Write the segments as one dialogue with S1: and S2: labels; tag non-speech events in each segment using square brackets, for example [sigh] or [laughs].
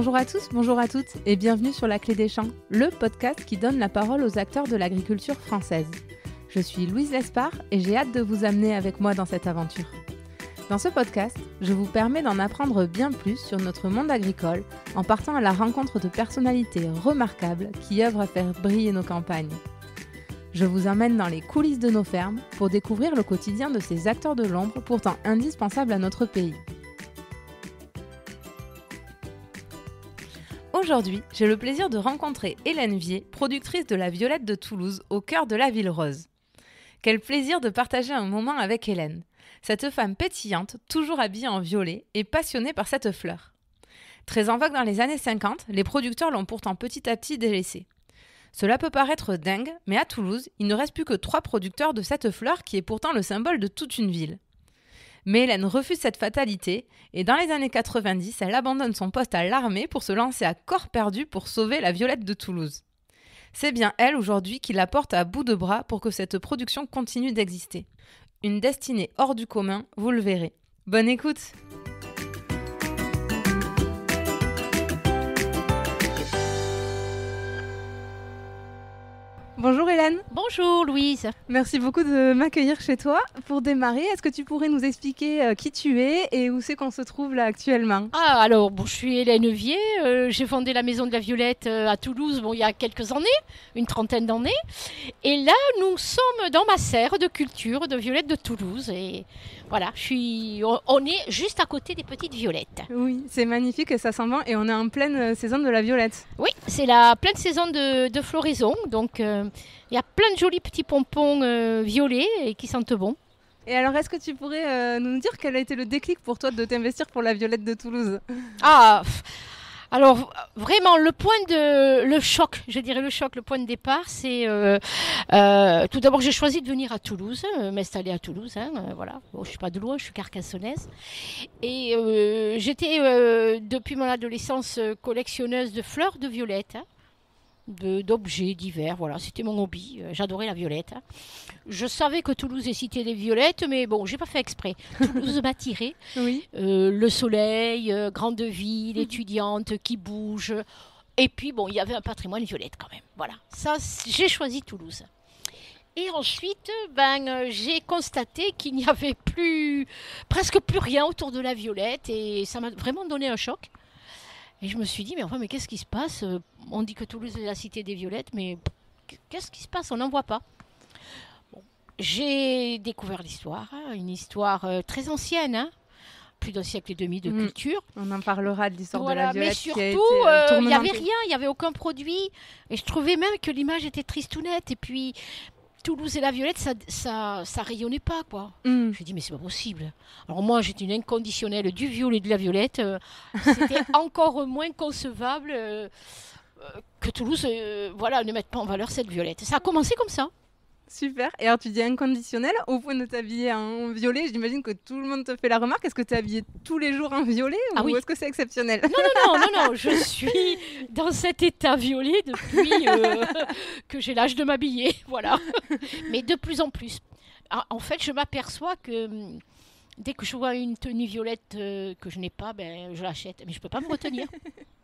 S1: Bonjour à tous, bonjour à toutes et bienvenue sur La Clé des Champs, le podcast qui donne la parole aux acteurs de l'agriculture française. Je suis Louise Lespard et j'ai hâte de vous amener avec moi dans cette aventure. Dans ce podcast, je vous permets d'en apprendre bien plus sur notre monde agricole en partant à la rencontre de personnalités remarquables qui œuvrent à faire briller nos campagnes. Je vous emmène dans les coulisses de nos fermes pour découvrir le quotidien de ces acteurs de l'ombre pourtant indispensables à notre pays. Aujourd'hui, j'ai le plaisir de rencontrer Hélène Vier, productrice de la Violette de Toulouse, au cœur de la ville rose. Quel plaisir de partager un moment avec Hélène. Cette femme pétillante, toujours habillée en violet et passionnée par cette fleur. Très en vogue dans les années 50, les producteurs l'ont pourtant petit à petit délaissée. Cela peut paraître dingue, mais à Toulouse, il ne reste plus que trois producteurs de cette fleur qui est pourtant le symbole de toute une ville. Mais Hélène refuse cette fatalité et dans les années 90, elle abandonne son poste à l'armée pour se lancer à corps perdu pour sauver la Violette de Toulouse. C'est bien elle aujourd'hui qui la porte à bout de bras pour que cette production continue d'exister. Une destinée hors du commun, vous le verrez. Bonne écoute! Bonjour Hélène.
S2: Bonjour Louise.
S1: Merci beaucoup de m'accueillir chez toi. Pour démarrer, est-ce que tu pourrais nous expliquer euh, qui tu es et où c'est qu'on se trouve là actuellement?
S2: Ah alors, bon, je suis Hélène Vier, euh, j'ai fondé la Maison de la Violette euh, à Toulouse bon, il y a quelques années, une trentaine d'années. Et là, nous sommes dans ma serre de culture de Violette de Toulouse. Et voilà, je suis, on est juste à côté des petites violettes.
S1: Oui, c'est magnifique et ça sent bon et on est en pleine saison de la violette.
S2: Oui, c'est la pleine saison de, de floraison, donc il y a plein de jolis petits pompons euh, violets et qui sentent bon.
S1: Et alors, est-ce que tu pourrais euh, nous dire quel a été le déclic pour toi de t'investir pour la Violette de Toulouse?
S2: Ah alors vraiment le point de le choc, je dirais le choc, le point de départ, c'est euh, tout d'abord j'ai choisi de venir à Toulouse, m'installer à Toulouse, hein, voilà. Bon, je suis pas de loin, je suis carcassonnaise, et j'étais depuis mon adolescence collectionneuse de fleurs de violettes. Hein d'objets divers. Voilà, c'était mon hobby. Euh, j'adorais la violette. Je savais que Toulouse est cité des violettes, mais bon, j'ai pas fait exprès. [laughs] Toulouse m'attirait. Oui. Euh, le soleil, euh, grande ville, mhm. étudiante qui bouge. Et puis, bon, il y avait un patrimoine violette quand même. Voilà, ça, j'ai choisi Toulouse. Et ensuite, ben, j'ai constaté qu'il n'y avait plus, presque plus rien autour de la violette, et ça m'a vraiment donné un choc. Et je me suis dit, mais enfin, mais qu'est-ce qui se passe? Euh, On dit que Toulouse est la cité des violettes, mais qu'est-ce qui se passe? On n'en voit pas. J'ai découvert l'histoire, hein, une histoire euh, très ancienne, hein. plus d'un siècle et demi de mm. culture.
S1: On en parlera de l'histoire de la violette.
S2: Mais surtout, euh, il n'y avait rien, il n'y avait aucun produit. Et je trouvais même que l'image était tristounette. Et puis, Toulouse et la Violette, ça, ça, ça rayonnait pas, quoi. Mm. J'ai dit, mais c'est pas possible. Alors moi, j'étais une inconditionnelle du violet et de la Violette. Euh, c'était [laughs] encore moins concevable euh, euh, que Toulouse, voilà, ne mette pas en valeur cette Violette. Ça a commencé comme ça.
S1: Super. Et alors, tu dis inconditionnel, au point de t'habiller en violet, j'imagine que tout le monde te fait la remarque. Est-ce que tu es habillée tous les jours en violet
S2: ah
S1: ou est-ce que c'est exceptionnel?
S2: Non, non, non, non, non. Je suis dans cet état violet depuis euh, que j'ai l'âge de m'habiller. [laughs] Voilà. Mais de plus en plus. Ah, en fait, je m'aperçois que hum, dès que je vois une tenue violette euh, que je n'ai pas, ben, je l'achète. Mais je ne peux pas me retenir.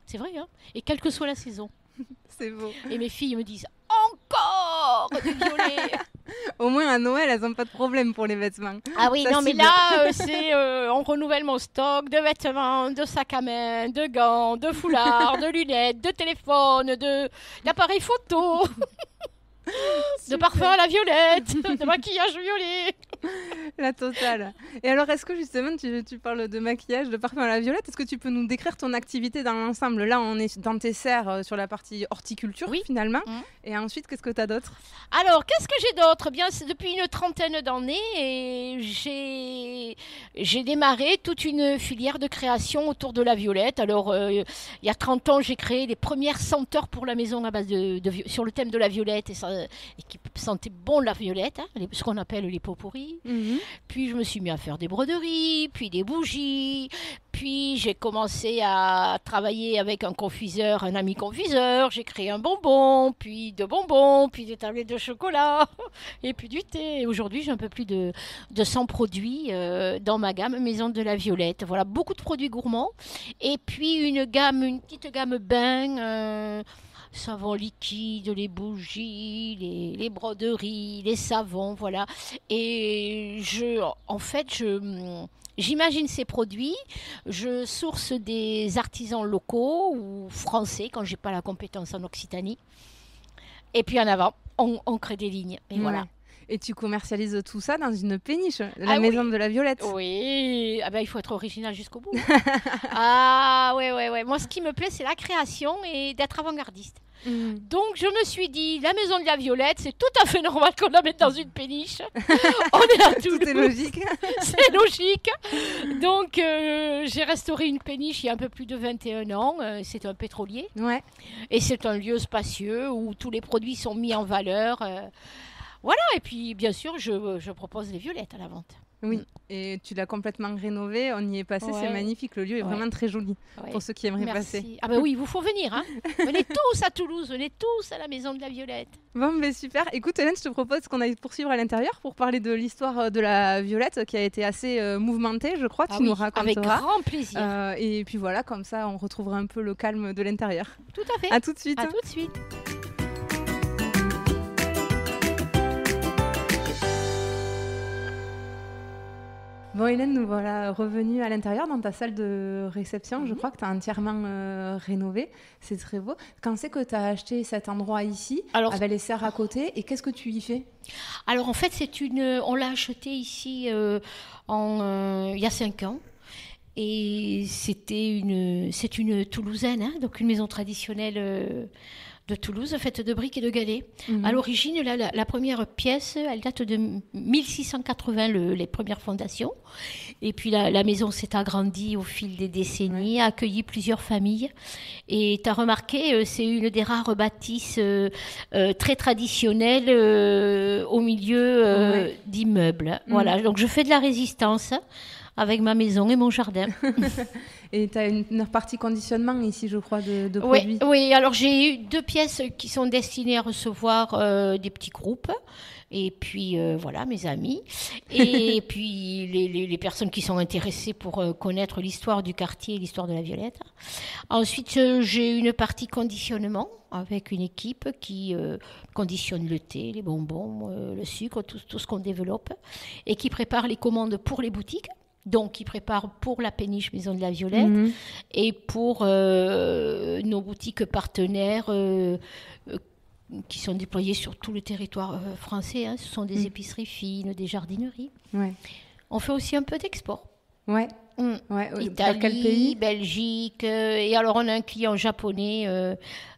S2: C'est vrai, hein Et quelle que soit la saison. [laughs]
S1: C'est beau.
S2: Et mes filles me disent encore du violet. [laughs]
S1: Au moins à Noël, elles n'ont pas de problème pour les vêtements.
S2: Ah oui, non, mais là, euh, c'est euh, on renouvelle mon stock de vêtements, de sacs à main, de gants, de foulards, de lunettes, de téléphones, de d'appareils photo. [laughs] de parfum à la violette, de maquillage violet. [laughs]
S1: La totale. Et alors, est-ce que justement, tu, parles de maquillage, de parfum à la violette, est-ce que tu peux nous décrire ton activité dans l'ensemble? Là, on est dans tes serres euh, sur la partie horticulture, oui. finalement. Mmh. Et ensuite, qu'est-ce que tu as d'autre?
S2: Alors, qu'est-ce que j'ai d'autre? Bien, depuis une trentaine d'années, j'ai j'ai démarré toute une filière de création autour de la violette. Alors, euh, il y a 30 ans, j'ai créé les premières senteurs pour la maison à base de, sur le thème de la violette et, ça, et qui sentaient bon la violette, hein, ce qu'on appelle les pots pourris. Mhm. Puis je me suis mis à faire des broderies, puis des bougies, puis j'ai commencé à travailler avec un confiseur, un ami confiseur. J'ai créé un bonbon, puis deux bonbons, puis des tablettes de chocolat, [laughs] et puis du thé. Aujourd'hui, j'ai un peu plus de, de 100 produits euh, dans ma gamme Maison de la Violette. Voilà, beaucoup de produits gourmands. Et puis une gamme, une petite gamme bain. euh, savons liquides, les bougies, les, les broderies, les savons, voilà. Et je, en fait, je, j'imagine ces produits, je source des artisans locaux ou français quand j'ai pas la compétence en Occitanie. Et puis en avant, on, on crée des lignes. Et voilà.
S1: Ouais. Et tu commercialises tout ça dans une péniche, la
S2: Ah
S1: maison de la Violette.
S2: Oui, ah ben, il faut être original jusqu'au bout. [laughs] ah ouais, ouais, ouais. Moi, ce qui me plaît, c'est la création et d'être avant-gardiste.
S1: Mhm.
S2: Donc je me suis dit, la maison de la Violette, c'est tout à fait normal qu'on la mette dans une péniche. [laughs] On est à
S1: Tout est logique. [laughs]
S2: c'est logique. Donc euh, j'ai restauré une péniche il y a un peu plus de 21 ans. Euh, c'est un pétrolier
S1: Ouais.
S2: et c'est un lieu spacieux où tous les produits sont mis en valeur. euh. voilà, et puis bien sûr, je, je propose les violettes à la vente.
S1: Oui. Et tu l'as complètement rénové. On y est passé. C'est magnifique. Le lieu est
S2: Ouais.
S1: vraiment très joli
S2: Ouais.
S1: pour ceux qui aimeraient passer.
S2: Ah ben oui, il vous faut venir. Hein. [laughs] venez tous à Toulouse, venez tous à la maison de la Violette.
S1: Bon, mais super. Écoute, Hélène, je te propose qu'on aille poursuivre à l'intérieur pour parler de l'histoire euh, de la Violette qui a été assez euh, mouvementée, je crois.
S2: Ah
S1: tu nous
S2: oui, avec
S1: raconteras.
S2: grand plaisir.
S1: Euh, et puis voilà, comme ça, on retrouvera un peu le calme de l'intérieur.
S2: Tout à fait.
S1: À tout de suite.
S2: À tout de suite.
S1: Bon, Hélène, nous voilà revenus à l'intérieur dans ta salle de réception. Je
S2: Mhm.
S1: crois que tu as entièrement euh, rénové. C'est très beau. Quand c'est que tu as acheté cet endroit ici,
S2: Alors,
S1: avec les serres à côté, et qu'est-ce que tu y fais?
S2: Alors en fait, c'est une, on l'a acheté ici euh, en, euh, il y a cinq ans. Et c'était une, c'est une Toulousaine, hein, donc une maison traditionnelle de Toulouse, faite de briques et de galets.
S1: Mhm.
S2: À l'origine, la, la- la première pièce, elle date de 1680, le- les premières fondations. Et puis la, la maison s'est agrandie au fil des décennies, a accueilli plusieurs familles. Et tu as remarqué, euh, c'est une des rares bâtisses euh, euh, très traditionnelles euh, au milieu d'immeubles. Voilà, donc je fais de la résistance avec ma maison et mon jardin. [laughs]
S1: Et tu as une, une partie conditionnement ici, je crois, de, de
S2: Oui,
S1: produits.
S2: oui, alors j'ai eu deux pièces qui sont destinées à recevoir euh, des petits groupes. Et puis euh, voilà, mes amis. Et [laughs] puis les, les- les personnes qui sont intéressées pour euh, connaître l'histoire du quartier l'histoire de la Violette. Ensuite, j'ai une partie conditionnement avec une équipe qui euh, conditionne le thé, les bonbons, euh, le sucre, tout, tout ce qu'on développe. Et qui prépare les commandes pour les boutiques. Donc, qui prépare pour la péniche Maison de la Violette
S1: Mhm.
S2: et pour euh, nos boutiques partenaires euh, euh, qui sont déployées sur tout le territoire français. hein. Ce sont des
S1: Mm.
S2: épiceries fines, des jardineries.
S1: Ouais.
S2: On fait aussi un peu d'export.
S1: Ouais.
S2: Mm.
S1: Ouais. Euh,
S2: Italie,
S1: Vers quel pays
S2: Belgique. euh, et alors, on a un client japonais euh,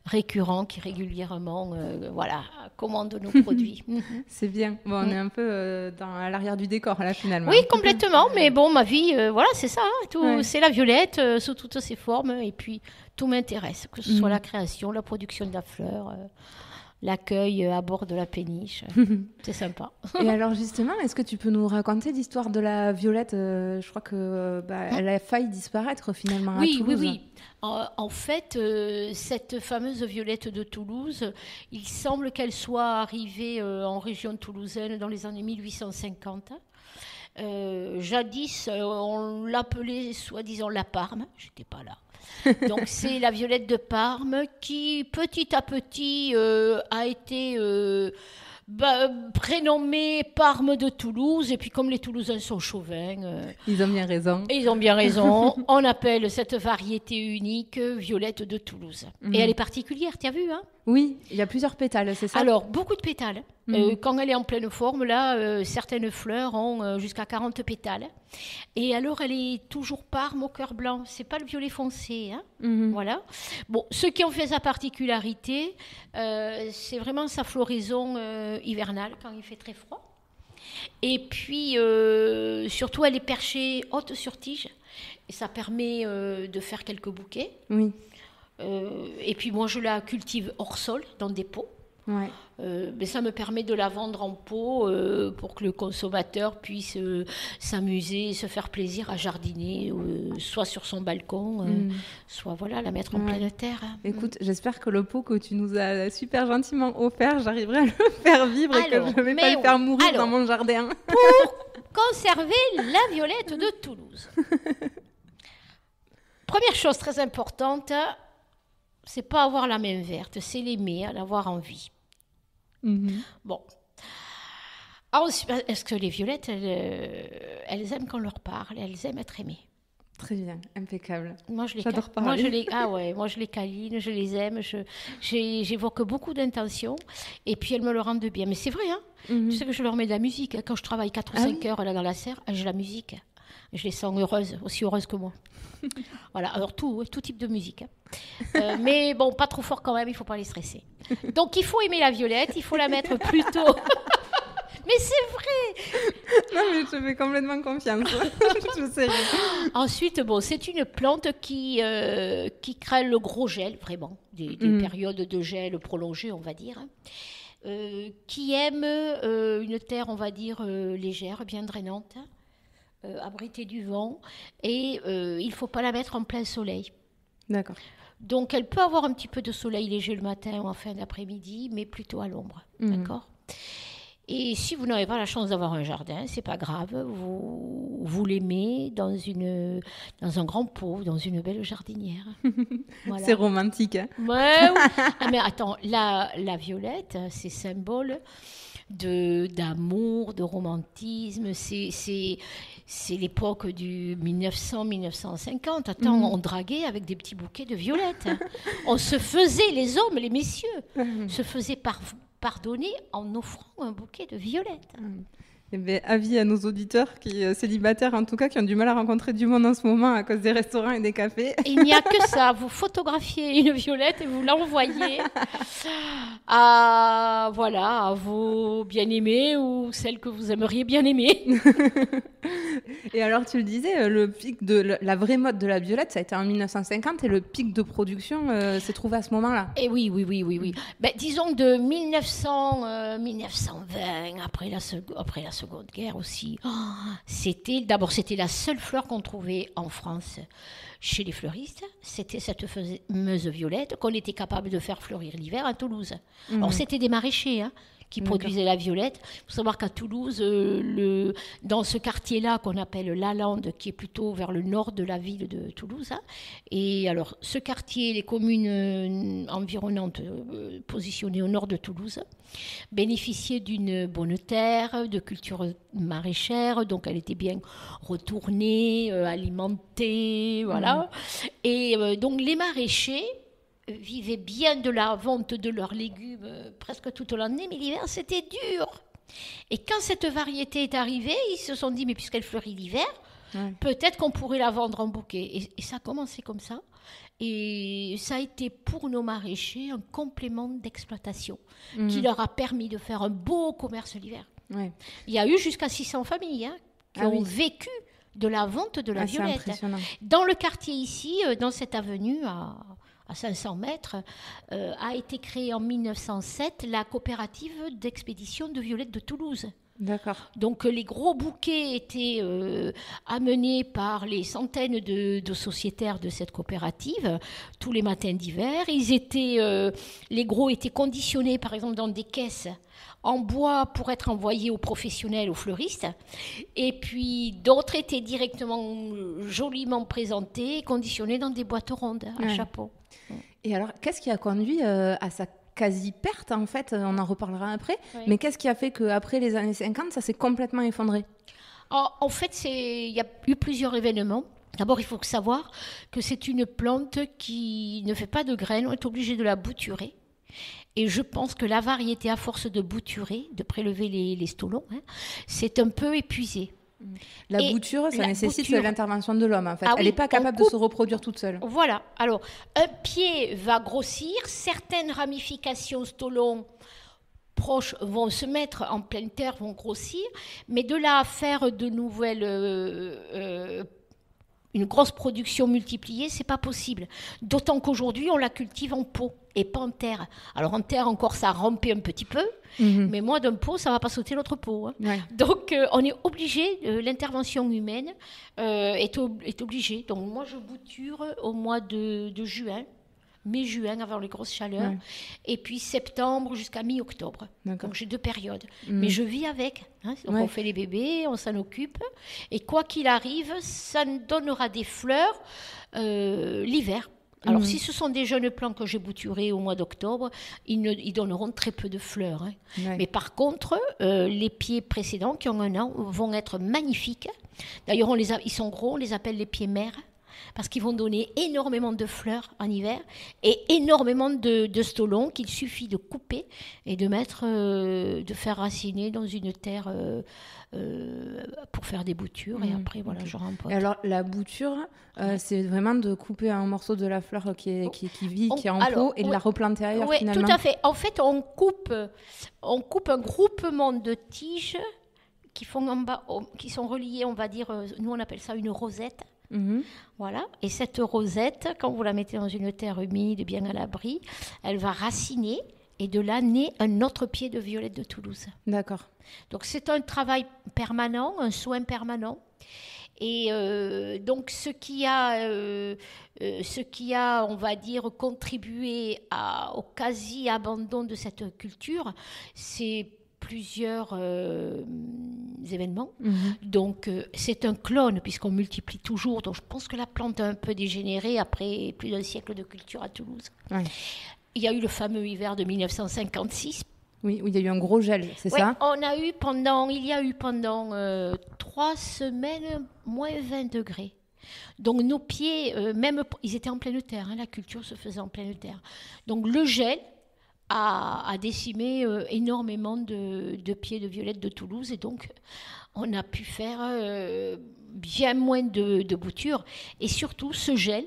S2: récurrent qui régulièrement euh, voilà, commande nos [laughs] produits. [laughs]
S1: C'est bien. Bon, on
S2: Mm.
S1: est un peu dans, à l'arrière du décor, là, finalement.
S2: Oui, complètement. Mais bon, ma vie, voilà, c'est ça. hein, tout,
S1: Ouais.
S2: C'est la violette sous toutes ses formes. Et puis, tout m'intéresse, que ce soit
S1: Mhm.
S2: la création, la production de la fleur, l'accueil euh, à bord de la péniche. [laughs] c'est sympa.
S1: Et alors justement, est-ce que tu peux nous raconter l'histoire de la Violette Euh, Je crois que euh, bah, elle a failli disparaître finalement à
S2: Oui, oui,
S1: Toulouse.
S2: oui. En, en fait, euh, cette fameuse violette de Toulouse, il semble qu'elle soit arrivée euh, en région toulousaine dans les années 1850. Euh, jadis, on l'appelait soi-disant la Parme. J'étais pas là. [laughs] Donc c'est la violette de Parme qui, petit à petit, euh, a été euh, bah, prénommée Parme de Toulouse. Et puis comme les Toulousains sont chauvins, euh,
S1: Ils ont bien raison.
S2: et ils ont bien raison. [laughs] On appelle cette variété unique violette de Toulouse.
S1: Mhm.
S2: Et elle est particulière, tu as vu, hein?
S1: Oui, il y a plusieurs pétales, c'est ça?
S2: Alors, beaucoup de pétales.
S1: Mhm.
S2: Euh, quand elle est en pleine forme, là, euh, certaines fleurs ont euh, jusqu'à 40 pétales. Et alors, elle est toujours parme au cœur blanc. C'est pas le violet foncé, hein?
S1: Mhm.
S2: voilà. Bon, ce qui en fait sa particularité, euh, c'est vraiment sa floraison euh, hivernale quand il fait très froid. Et puis, euh, surtout, elle est perchée haute sur tige. Et ça permet euh, de faire quelques bouquets.
S1: Oui.
S2: Euh, et puis, moi, je la cultive hors sol, dans des pots.
S1: Ouais.
S2: Euh, mais ça me permet de la vendre en pot euh, pour que le consommateur puisse euh, s'amuser, se faire plaisir à jardiner, soit sur son balcon,
S1: Mm.
S2: soit voilà, la mettre en
S1: Ouais.
S2: pleine terre. hein.
S1: Écoute, j'espère que le pot que tu nous as super gentiment offert, j'arriverai à le [laughs] faire vivre et
S2: Alors,
S1: que je ne vais pas
S2: mais
S1: le faire mourir
S2: Alors.
S1: dans mon jardin. [laughs]
S2: Conserver la violette de Toulouse. [laughs] Première chose très importante, c'est pas avoir la main verte, c'est l'aimer, l'avoir envie.
S1: Mhm.
S2: Bon. Ensuite, Est-ce que les violettes, elles, euh, elles aiment qu'on leur parle, elles aiment être aimées?
S1: Très bien, impeccable.
S2: Moi, je les,
S1: J'adore
S2: ca- moi, je
S1: parler.
S2: les, [laughs] ah ouais, moi, je les câline, je les aime, je, j'ai- j'évoque beaucoup d'intentions, et puis elles me le rendent bien. Mais c'est vrai, hein
S1: Mhm.
S2: Tu sais que je leur mets de la musique. hein. Quand je travaille 4 ou
S1: Ah
S2: 5 heures là dans la serre, j'ai la musique. Je les sens heureuses, aussi heureuses que moi. [laughs] voilà, alors tout, tout type de musique. hein. Euh, mais bon, pas trop fort quand même, il faut pas les stresser. Donc il faut aimer la violette, il faut la mettre plutôt. [laughs] mais c'est vrai
S1: Non, mais je fais complètement confiance. [laughs] je sais.
S2: Ensuite, bon, c'est une plante qui, euh, qui craint le gros gel, vraiment, des, des
S1: Mhm.
S2: périodes de gel prolongées, on va dire. Euh, qui aime euh, une terre, on va dire, euh, légère, bien drainante, euh, abritée du vent, et euh, il ne faut pas la mettre en plein soleil.
S1: D'accord.
S2: Donc, elle peut avoir un petit peu de soleil léger le matin ou en fin d'après-midi, mais plutôt à l'ombre.
S1: Mhm.
S2: D'accord? Et si vous n'avez pas la chance d'avoir un jardin, c'est pas grave. Vous, vous l'aimez dans, une, dans un grand pot, dans une belle jardinière. [laughs] Voilà.
S1: C'est romantique. hein?
S2: Ouais, oui. [laughs] Ah, mais attends, la, la violette, c'est symbole de d'amour, de romantisme. C'est c'est l'époque du 1900-1950. Attends,
S1: Mhm.
S2: on draguait avec des petits bouquets de violettes. [laughs] on se faisait, les hommes, les messieurs, se faisaient par- pardonner en offrant un bouquet de violettes.
S1: Eh bien, avis à nos auditeurs qui euh, célibataires en tout cas qui ont du mal à rencontrer du monde en ce moment à cause des restaurants et des cafés.
S2: Il n'y a que ça. Vous photographiez une violette et vous l'envoyez [laughs] à, voilà, à vos bien-aimés ou celles que vous aimeriez bien aimer. [laughs]
S1: Et alors tu le disais, euh, le pic de la- la vraie mode de la violette, ça a été en 1950 et le pic de production euh, s'est trouvé à ce moment-là.
S2: Et oui, oui, oui, oui, oui. Ben, disons de 1900, euh, 1920, après la, après la Seconde Guerre aussi, oh, c'était d'abord c'était la seule fleur qu'on trouvait en France chez les fleuristes. C'était cette fameuse violette qu'on était capable de faire fleurir l'hiver à Toulouse. Alors c'était des maraîchers. hein, qui
S1: D'accord.
S2: produisaient la violette. Il faut savoir qu'à Toulouse, euh, le, dans ce quartier-là qu'on appelle La Lande, qui est plutôt vers le nord de la ville de Toulouse, hein, et alors ce quartier, les communes euh, environnantes euh, positionnées au nord de Toulouse, bénéficiaient d'une bonne terre, de culture maraîchère, donc elle était bien retournée, euh, alimentée, voilà. Et euh, donc les maraîchers vivaient bien de la vente de leurs légumes euh, presque toute l'année, mais l'hiver c'était dur. Et quand cette variété est arrivée, ils se sont dit, mais puisqu'elle fleurit l'hiver,
S1: Ouais.
S2: peut-être qu'on pourrait la vendre en bouquet. Et, et ça a commencé comme ça. Et ça a été pour nos maraîchers un complément d'exploitation
S1: Mhm.
S2: qui leur a permis de faire un beau commerce l'hiver.
S1: Ouais.
S2: Il y a eu jusqu'à 600 familles hein, qui
S1: Ah
S2: ont
S1: oui.
S2: vécu de la vente de la
S1: Ah,
S2: violette. Dans le quartier ici, euh, dans cette avenue à, à 500 mètres, euh, a été créée en 1907 la coopérative d'expédition de violettes de Toulouse.
S1: D'accord.
S2: Donc euh, les gros bouquets étaient euh, amenés par les centaines de, de sociétaires de cette coopérative tous les matins d'hiver. Ils étaient, euh, les gros étaient conditionnés par exemple dans des caisses en bois pour être envoyés aux professionnels, aux fleuristes. Et puis d'autres étaient directement joliment présentés, conditionnés dans des boîtes rondes à
S1: Ouais.
S2: chapeau.
S1: Et alors, qu'est-ce qui a conduit euh, à sa quasi-perte, en fait? On en reparlera après. Mais qu'est-ce qui a fait qu'après les années 50, ça s'est complètement effondré?
S2: En, en fait, il y a eu plusieurs événements. D'abord, il faut savoir que c'est une plante qui ne fait pas de graines. On est obligé de la bouturer. Et je pense que la variété, à force de bouturer, de prélever les, les stolons, hein, c'est un peu épuisé.
S1: La
S2: Et
S1: bouture, ça
S2: la
S1: nécessite l'intervention de l'homme, en fait.
S2: Ah
S1: Elle
S2: oui,
S1: n'est pas capable de se reproduire toute seule.
S2: Voilà. Alors, un pied va grossir, certaines ramifications stolons proches vont se mettre en pleine terre, vont grossir, mais de là à faire de nouvelles, euh, euh, une grosse production multipliée, c'est pas possible. D'autant qu'aujourd'hui, on la cultive en pot et pas en terre. Alors en terre, encore, ça a rampé un petit peu,
S1: Mhm.
S2: mais moi, d'un pot, ça va pas sauter l'autre pot. hein.
S1: Ouais.
S2: Donc, euh, on est obligé, euh, l'intervention humaine euh, est, ob- est obligée. Donc, moi, je bouture au mois de, de juin, mai-juin, avant les grosses chaleurs,
S1: Ouais.
S2: et puis septembre jusqu'à mi-octobre. Donc, j'ai deux périodes.
S1: Mhm.
S2: Mais je vis avec. hein. Donc,
S1: Ouais.
S2: on fait les bébés, on s'en occupe. Et quoi qu'il arrive, ça nous donnera des fleurs euh, l'hiver. Alors,
S1: Mhm.
S2: si ce sont des jeunes plants que j'ai bouturés au mois d'octobre, ils, ne- ils donneront très peu de fleurs. hein.
S1: Ouais.
S2: Mais par contre, euh, les pieds précédents qui ont un an vont être magnifiques. D'ailleurs, ils sont gros, on les appelle les pieds mères parce qu'ils vont donner énormément de fleurs en hiver et énormément de, de stolons qu'il suffit de couper et de mettre, euh, de faire raciner dans une terre euh, euh, pour faire des boutures. Et
S1: Mhm,
S2: après, voilà,
S1: ok.
S2: je rempote.
S1: Et alors, la bouture, c'est vraiment de couper un morceau de la fleur qui, est, qui, qui vit,
S2: On-
S1: qui est en
S2: alors,
S1: pot, et de la replanter ailleurs
S2: Oui,
S1: finalement.
S2: tout à fait. En fait, on coupe, on coupe un groupement de tiges qui, font en bas, qui sont reliées, on va dire, nous on appelle ça une rosette.
S1: Mhm.
S2: Voilà. Et cette rosette, quand vous la mettez dans une terre humide, bien à l'abri, elle va raciner et de là naît un autre pied de violette de Toulouse.
S1: D'accord.
S2: Donc c'est un travail permanent, un soin permanent. Et euh, donc ce qui a, euh, euh, ce qui a, on va dire, contribué à- au quasi-abandon de cette culture, c'est plusieurs euh, événements.
S1: Mhm.
S2: Donc euh, c'est un clone puisqu'on multiplie toujours. Donc je pense que la plante a un peu dégénéré après plus d'un siècle de culture à Toulouse.
S1: Ouais.
S2: Il y a eu le fameux hiver de 1956
S1: Oui, oui, il y a eu un gros gel, c'est
S2: Ouais,
S1: ça?
S2: on a eu pendant, il y a eu pendant euh, trois semaines moins 20 degrés. Donc nos pieds, euh, même, ils étaient en pleine terre, hein, la culture se faisait en pleine terre. Donc le gel a, décimé euh, énormément de, pieds de violette de Toulouse et donc on a pu faire euh, bien moins de, boutures. Et surtout, ce gel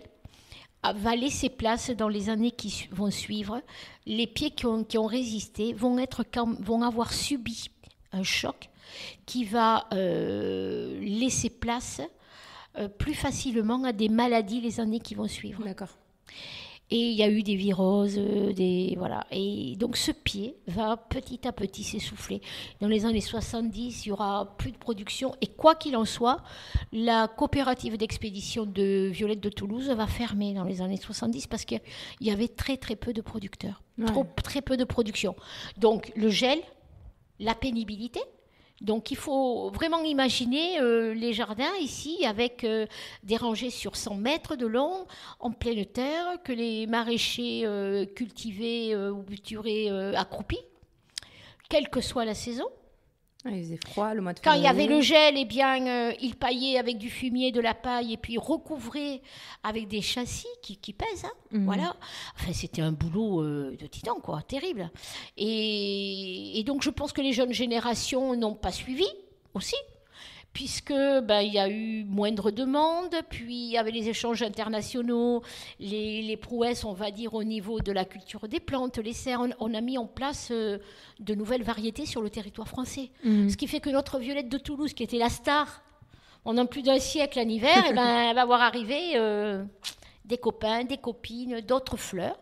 S2: va laisser place dans les années qui vont suivre. Les pieds qui ont, résisté vont, être vont avoir subi un choc qui va euh, laisser place plus facilement à des maladies les années qui vont suivre.
S1: D'accord.
S2: Et il y a eu des viroses, euh, des voilà. Et donc ce pied va petit à petit s'essouffler. Dans les années 70, il y aura plus de production. Et quoi qu'il en soit, la coopérative d'expédition de Violette de Toulouse va fermer dans les années 70 parce qu'il y avait très très peu de producteurs,
S1: Ouais.
S2: trop très peu de production. Donc le gel, la pénibilité. Donc il faut vraiment imaginer euh, les jardins ici avec euh, des rangées sur 100 mètres de long, en pleine terre, que les maraîchers euh, cultivaient ou buturaient accroupis, quelle que soit la saison.
S1: Ah, il faisait froid le mois de
S2: Quand il y avait le gel, eh bien, euh, ils paillaient avec du fumier, de la paille, et puis recouvraient avec des châssis qui, qui pèsent. hein.
S1: Mhm.
S2: Voilà. Enfin, c'était un boulot euh, de titan, quoi, terrible. Et, et donc, je pense que les jeunes générations n'ont pas suivi aussi, puisque ben, il y a eu moindre demande, puis il y avait les échanges internationaux, les, les prouesses, on va dire, au niveau de la culture des plantes, les serres. On, on a mis en place euh, de nouvelles variétés sur le territoire français.
S1: Mhm.
S2: Ce qui fait que notre violette de Toulouse, qui était la star pendant plus d'un siècle en hiver, [laughs] eh ben, elle va voir arriver euh, des copains, des copines, d'autres fleurs.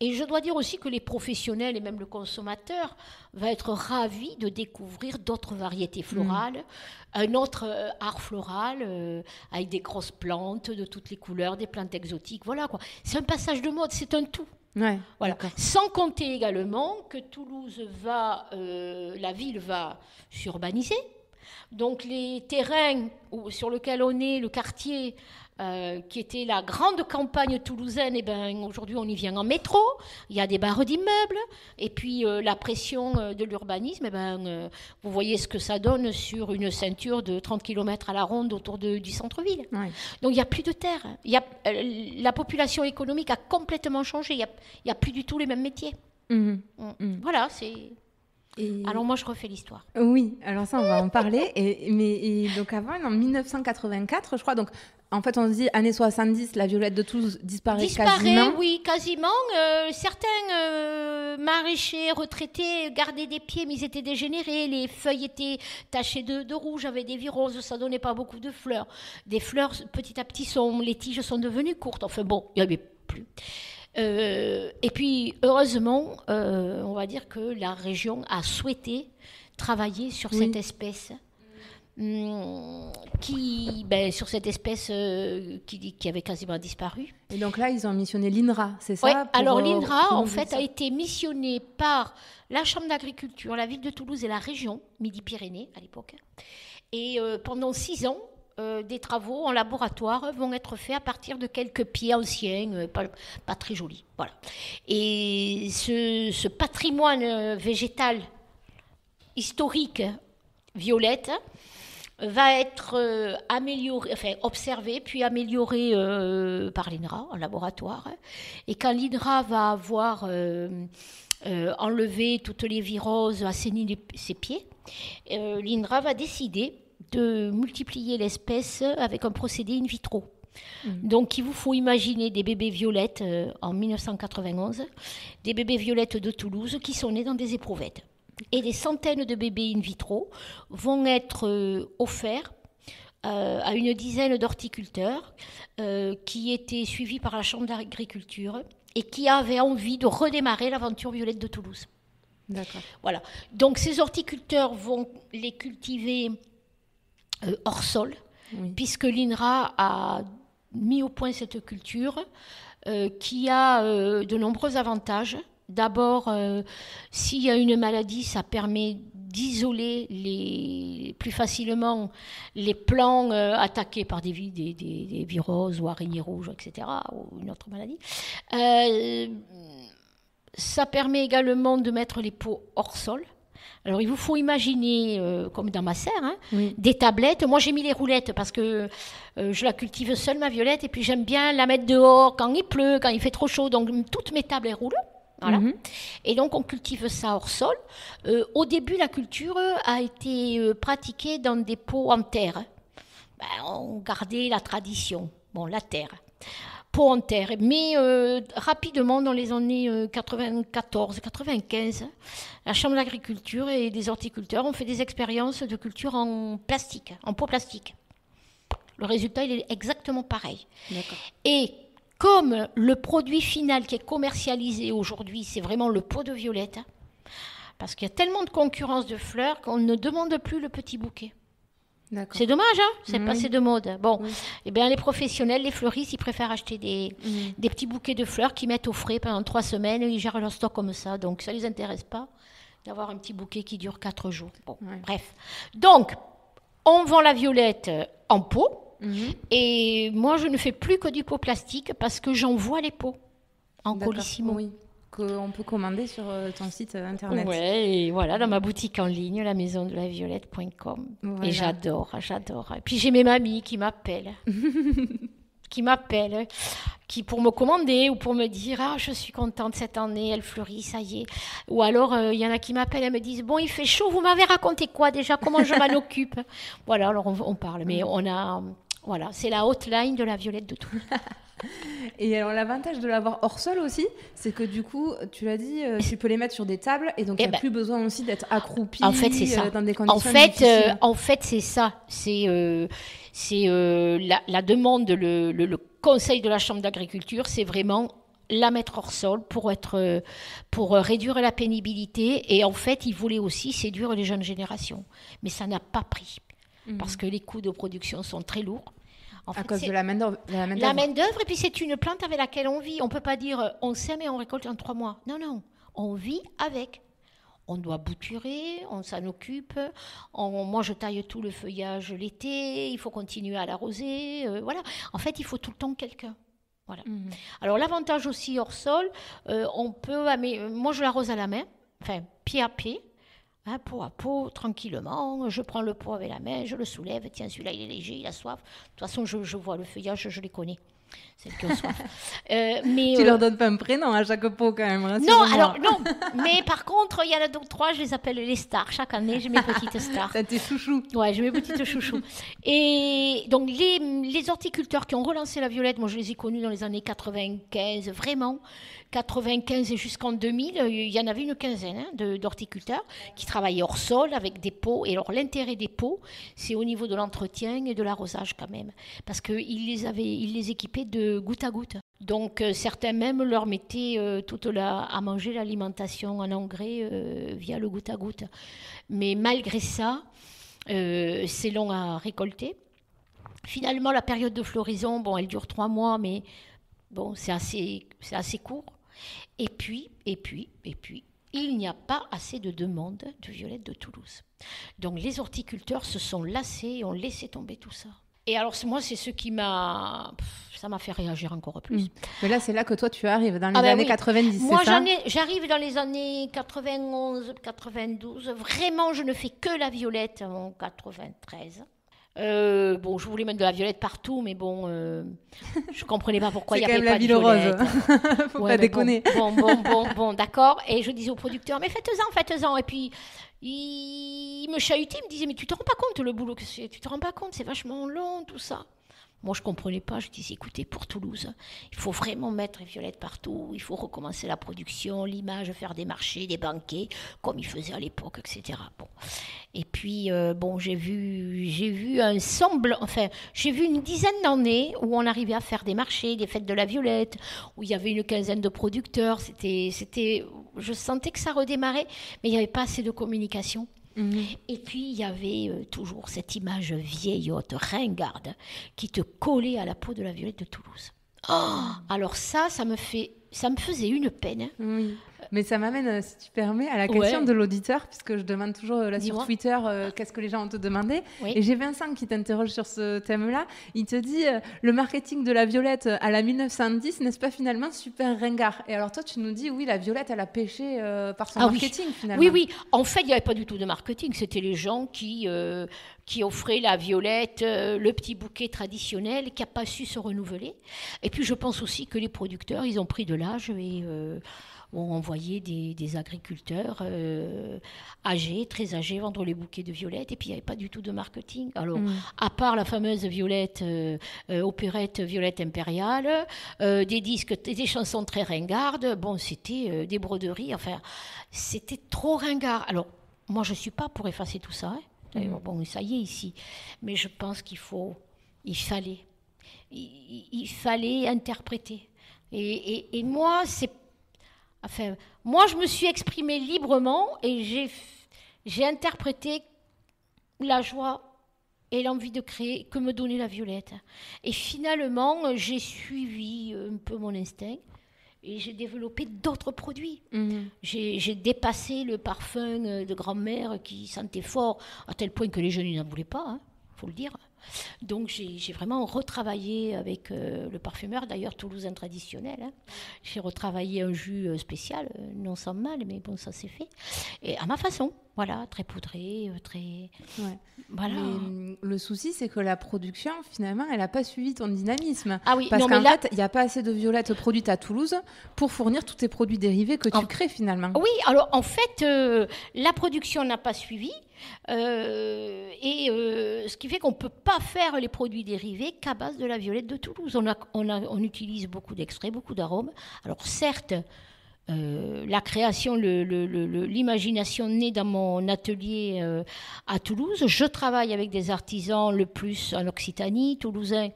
S2: Et je dois dire aussi que les professionnels et même le consommateur va être ravi de découvrir d'autres variétés florales, un autre euh, art floral euh, avec des grosses plantes de toutes les couleurs, des plantes exotiques. Voilà quoi. C'est un passage de mode, c'est un tout.
S1: Ouais,
S2: Voilà.
S1: d'accord.
S2: Sans compter également que Toulouse va, euh, la ville va s'urbaniser. Donc les terrains où- sur lesquels on est, le quartier, euh, qui était la grande campagne toulousaine, et ben, aujourd'hui on y vient en métro, il y a des barres d'immeubles, et puis euh, la pression euh, de l'urbanisme, eh ben, vous voyez ce que ça donne sur une ceinture de 30 km à la ronde autour de- du centre-ville. Donc il n'y a plus de terre. Il y a, la population économique a complètement changé. Il n'y a, plus du tout les mêmes métiers.
S1: Mhm.
S2: Mm.
S1: Mm.
S2: Voilà, c'est. Alors moi, je refais l'histoire.
S1: Oui, alors ça, on va en parler. Et, mais donc avant, en 1984, je crois, donc en fait, on se dit années 70, la violette de Toulouse disparaît,
S2: disparaît oui, quasiment. Euh, certains euh, maraîchers retraités gardaient des pieds, mais ils étaient dégénérés. Les feuilles étaient tachées de, rouge, avaient des viroses, ça donnait pas beaucoup de fleurs. Des fleurs, petit à petit, sont, les tiges sont devenues courtes. Enfin bon, il n'y avait plus. Euh, et puis, heureusement, on va dire que la région a souhaité travailler sur cette espèce Hum, qui, ben, sur cette espèce euh, qui, qui, avait quasiment disparu.
S1: Et donc là, ils ont missionné l'INRA, c'est ça
S2: Alors euh, l'INRA, en fait, a été missionné par la Chambre d'agriculture, la ville de Toulouse et la région Midi-Pyrénées à l'époque. Et euh, pendant six ans, des travaux en laboratoire vont être faits à partir de quelques pieds anciens, pas, pas, très jolis. Voilà. Et ce, patrimoine végétal historique violette va être euh, observé, puis amélioré euh, par l'INRA en laboratoire. Et quand l'INRA va avoir euh, enlevé toutes les viroses, assaini ses pieds, l'INRA va décider de multiplier l'espèce avec un procédé in vitro. Mmh. Donc, il vous faut imaginer des bébés violettes en 1991, des bébés violettes de Toulouse qui sont nés dans des éprouvettes et des centaines de bébés in vitro vont être euh, offerts euh, à une dizaine d'horticulteurs euh, qui étaient suivis par la Chambre d'agriculture et qui avaient envie de redémarrer l'aventure violette de Toulouse. D'accord. Voilà. Donc ces horticulteurs vont les cultiver hors sol, puisque l'INRA a mis au point cette culture qui a de nombreux avantages. D'abord, euh, s'il y a une maladie, ça permet d'isoler les, plus facilement les plants euh, attaqués par des, des, des, virus ou araignées rouges, etc., ou une autre maladie. Euh, ça permet également de mettre les pots hors sol. Alors, il vous faut imaginer, comme dans ma serre, hein, des tablettes. Moi, j'ai mis les roulettes parce que je la cultive seule, ma violette, et puis j'aime bien la mettre dehors quand il pleut, quand il fait trop chaud. Donc, toutes mes tables, elles roulent. Voilà. Mhm. Et donc on cultive ça hors sol. Euh, au début, la culture a été euh, pratiquée dans des pots en terre. Ben, on gardait la tradition, bon, la terre, en terre. Mais euh, rapidement, dans les années 94-95, la Chambre d'agriculture et des horticulteurs ont fait des expériences de culture en plastique, en pot plastique. Le résultat, il est exactement pareil. Et comme le produit final qui est commercialisé aujourd'hui, c'est vraiment le pot de violette, parce qu'il y a tellement de concurrence de fleurs qu'on ne demande plus le petit bouquet. C'est dommage, hein C'est passé de mode. Bon, eh bien, les professionnels, les fleuristes, ils préfèrent acheter des, des, petits bouquets de fleurs qu'ils mettent au frais pendant trois semaines. Ils gèrent leur stock comme ça. Donc, ça ne les intéresse pas d'avoir un petit bouquet qui dure quatre jours. Bon, bref. Donc, on vend la violette en pot. Mhm. Et moi, je ne fais plus que du pot plastique parce que j'envoie les pots en colissimo.
S1: Oui, qu'on peut commander sur euh, ton site euh, internet.
S2: Oui, et voilà, dans ma boutique en ligne, la maison de la violette.com. Et j'adore, j'adore. Et puis j'ai mes mamies qui m'appellent. [laughs] qui m'appellent, qui pour me commander ou pour me dire ah je suis contente cette année elle fleurit ça y est ou alors euh, il y en a qui m'appellent et me disent bon il fait chaud vous m'avez raconté quoi déjà comment je m'en [laughs] occupe? Voilà alors on, on, parle mais on a voilà, c'est la hotline de la violette de tout. [laughs]
S1: et alors l'avantage de l'avoir hors sol aussi, c'est que du coup, tu l'as dit, euh, tu peux les mettre sur des tables et donc il n'y a ben, plus besoin aussi d'être accroupi
S2: en fait, c'est ça. Euh, dans des conditions en fait, euh, en fait, c'est ça. C'est c'est la, la, demande, le, le, le, conseil de la Chambre d'agriculture, c'est vraiment la mettre hors sol pour être pour réduire la pénibilité et en fait, ils voulaient aussi séduire les jeunes générations, mais ça n'a pas pris parce mhm. que les coûts de production sont très lourds.
S1: En à cause de la main-d'œuvre.
S2: La main-d'œuvre, et puis c'est une plante avec laquelle on vit. On ne peut pas dire euh, on sème et on récolte en trois mois. Non, non. On vit avec. On doit bouturer, on s'en occupe. moi, je taille tout le feuillage l'été. Il faut continuer à l'arroser. Euh, voilà. En fait, il faut tout le temps quelqu'un. Voilà. Mhm. Alors, l'avantage aussi hors sol, euh, on peut. Moi, je l'arrose à la main, enfin, pied à pied. Hein, peau à peau, tranquillement. Je prends le pot avec la main, je le soulève. Tiens, celui-là, il est léger, il a soif. De toute façon, je, vois le feuillage, je les connais. Celles qui ont soif. Euh, mais,
S1: tu
S2: euh,
S1: leur donnes pas un prénom à chaque pot quand même.
S2: non,
S1: rassure-moi.
S2: alors non. Mais par contre, il y en a donc trois, je les appelle les stars. Chaque année, j'ai mes petites stars.
S1: T'as tes chouchous.
S2: Ouais, j'ai mes petites chouchous. Et donc, les, les horticulteurs qui ont relancé la violette, moi, je les ai connus dans les années 95, vraiment. 95 et jusqu'en 2000, euh, il y en avait une quinzaine hein, d'horticulteurs qui travaillaient hors sol avec des pots. Et alors, l'intérêt des pots, c'est au niveau de l'entretien et de l'arrosage quand même. Parce qu'ils les, avaient, ils les équipaient de goutte à goutte. Donc, euh, certains même leur mettaient euh, toute la, à manger l'alimentation en engrais euh, via le goutte à goutte. Mais malgré ça, c'est long à récolter. Finalement, la période de floraison, bon, elle dure trois mois, mais bon, c'est assez, c'est assez court. Et puis, et puis, et puis, il n'y a pas assez de demande de violettes de Toulouse. Donc, les horticulteurs se sont lassés et ont laissé tomber tout ça. Et alors, moi, c'est ce qui m'a, ça m'a fait réagir encore plus.
S1: Mm. Mais là, c'est là que toi, tu arrives dans les
S2: Ah ben
S1: années
S2: oui.
S1: 90,
S2: Moi, j'arrive dans les années 91, 92. Vraiment, je ne fais que la violette en 93. Euh, bon, je voulais mettre de la violette partout, mais bon, euh, je comprenais pas pourquoi [laughs] il n'y
S1: quand
S2: avait
S1: même la
S2: pas de
S1: ville rose.
S2: violette. [laughs]
S1: Faut
S2: Ouais,
S1: pas déconner.
S2: Bon, bon, bon, bon, bon, d'accord. Et je disais au producteur, mais faites-en, faites-en. Et puis, il, me chahutait, il me disait, mais tu te rends pas compte le boulot que c'est Tu te rends pas compte, c'est vachement long, tout ça. Moi, je comprenais pas. Je disais, écoutez, pour Toulouse, il faut vraiment mettre les violettes partout. Il faut recommencer la production, l'image, faire des marchés, des banquets, comme ils faisaient à l'époque, etc. Bon. Et puis, euh, bon, j'ai vu, j'ai vu un semblant, enfin, j'ai vu une dizaine d'années où on arrivait à faire des marchés, des fêtes de la violette, où il y avait une quinzaine de producteurs. C'était, c'était, je sentais que ça redémarrait, mais il n'y avait pas assez de communication.
S1: Mhm.
S2: Et puis, il y avait euh, toujours cette image vieillotte, ringarde, qui te collait à la peau de la violette de Toulouse. Oh, alors ça, ça me fait, ça me faisait une peine. hein.
S1: Oui. Mais ça m'amène, euh, si tu permets, à la question
S2: Ouais.
S1: de l'auditeur, puisque je demande toujours euh, là sur. Twitter euh, qu'est-ce que les gens ont te demandé.
S2: Oui.
S1: Et j'ai Vincent qui t'interroge sur ce thème-là. Il te dit euh, le marketing de la violette à la 1910, n'est-ce pas finalement super ringard? Et alors toi, tu nous dis oui, la violette, elle a pêché euh, par son
S2: Ah oui.
S1: marketing finalement.
S2: Oui, oui. En fait, il n'y avait pas du tout de marketing. C'était les gens qui, qui offraient la violette, euh, le petit bouquet traditionnel qui n'a pas su se renouveler. Et puis, je pense aussi que les producteurs, ils ont pris de l'âge et euh, ont envoyé des, des agriculteurs euh, âgés, très âgés, vendre les bouquets de violettes. Et puis, il n'y avait pas du tout de marketing. Alors,
S1: Mm.
S2: à part la fameuse violette, euh, euh, opérette Violette Impériale, euh, des disques, des chansons très ringardes, bon, c'était des broderies, enfin, c'était trop ringard. Alors, moi, je ne suis pas pour effacer tout ça. hein. D'ailleurs, bon, ça y est ici. Mais je pense qu'il faut, il fallait, il, il- il fallait interpréter. Et, et- et moi, c'est, enfin, moi, je me suis exprimée librement et j'ai, j'ai interprété la joie et l'envie de créer que me donnait la violette. Et finalement, j'ai suivi un peu mon instinct et j'ai développé d'autres produits.
S1: Mhm.
S2: J'ai j'ai dépassé le parfum de grand-mère qui sentait fort, à tel point que les jeunes n'en voulaient pas, il faut le dire. Donc j'ai vraiment retravaillé avec euh, le parfumeur, d'ailleurs toulousain traditionnel. hein. J'ai retravaillé un jus euh, spécial, euh, non sans mal, mais bon, ça s'est fait. Et à ma façon, voilà, très poudré, très...
S1: Ouais.
S2: Voilà.
S1: Mais, hum, le souci, c'est que la production, finalement, elle n'a pas suivi ton dynamisme.
S2: Ah oui,
S1: Parce qu'en
S2: là,
S1: fait, il n'y a pas assez de violettes produites à Toulouse pour fournir tous tes produits dérivés que tu
S2: En-
S1: crées finalement.
S2: Oui, alors en fait, euh, la production n'a pas suivi. Euh, et euh, ce qui fait qu'on ne peut pas faire les produits dérivés qu'à base de la violette de Toulouse. On, a, on, a- on utilise beaucoup d'extraits, beaucoup d'arômes. Alors certes, euh, la création, l'imagination naît dans mon atelier à Toulouse. Je travaille avec des artisans le plus en Occitanie, toulousain.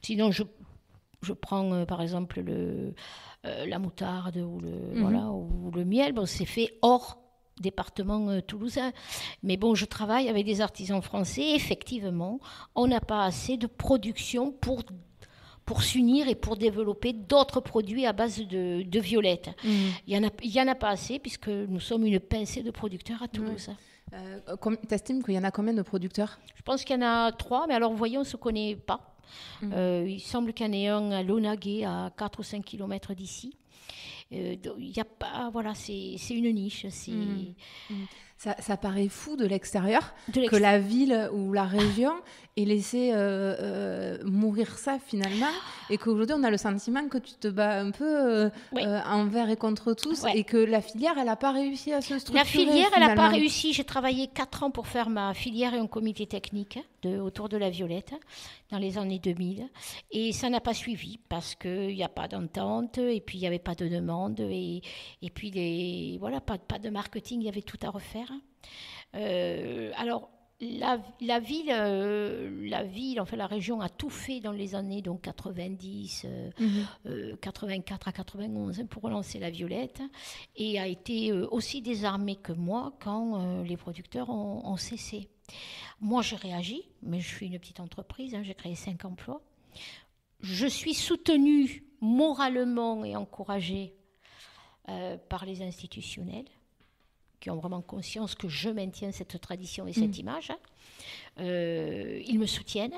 S2: Sinon, je, je prends par exemple le, la moutarde ou le,
S1: Mhm.
S2: voilà, ou le miel. Bon, c'est fait hors département euh, toulousain. Mais bon, je travaille avec des artisans français. Effectivement, on n'a pas assez de production pour, pour s'unir et pour développer d'autres produits à base de, de violettes.
S1: Mhm.
S2: Il n'y en, en a pas assez puisque nous sommes une pincée de producteurs à Toulouse.
S1: Euh, com- T'estimes qu'il y en a combien de producteurs?
S2: Je pense qu'il y en a trois, mais alors voyez, on ne se connaît pas.
S1: Mhm.
S2: Euh, il semble qu'il y en ait un à Lonaguet, à 4 ou 5 kilomètres d'ici. Euh, Il y a pas, voilà, c'est une niche. C'est
S1: Mhm. ça, ça paraît fou de l'extérieur que la ville ou la région ait laissé euh, euh, nourrir ça finalement, et qu'aujourd'hui on a le sentiment que tu te bats un peu euh, envers et contre tous, et que la filière, elle n'a pas réussi à se structurer.
S2: La filière, elle n'a pas réussi. J'ai travaillé quatre ans pour faire ma filière et un comité technique de, autour de la violette dans les années 2000, et ça n'a pas suivi parce qu'il n'y a pas d'entente, et puis il n'y avait pas de demande, et, et puis les, voilà, pas, pas de marketing, il y avait tout à refaire. Euh, alors, la, ville, euh, la ville, enfin la région a tout fait dans les années donc 90, 84 mhm. euh, à 91 hein, pour relancer la violette et a été aussi désarmée que moi quand les producteurs ont, cessé. Moi j'ai réagi, mais je suis une petite entreprise, hein, j'ai créé cinq emplois. Je suis soutenue moralement et encouragée par les institutionnels qui ont vraiment conscience que je maintiens cette tradition et cette mm. image. Euh, ils me soutiennent,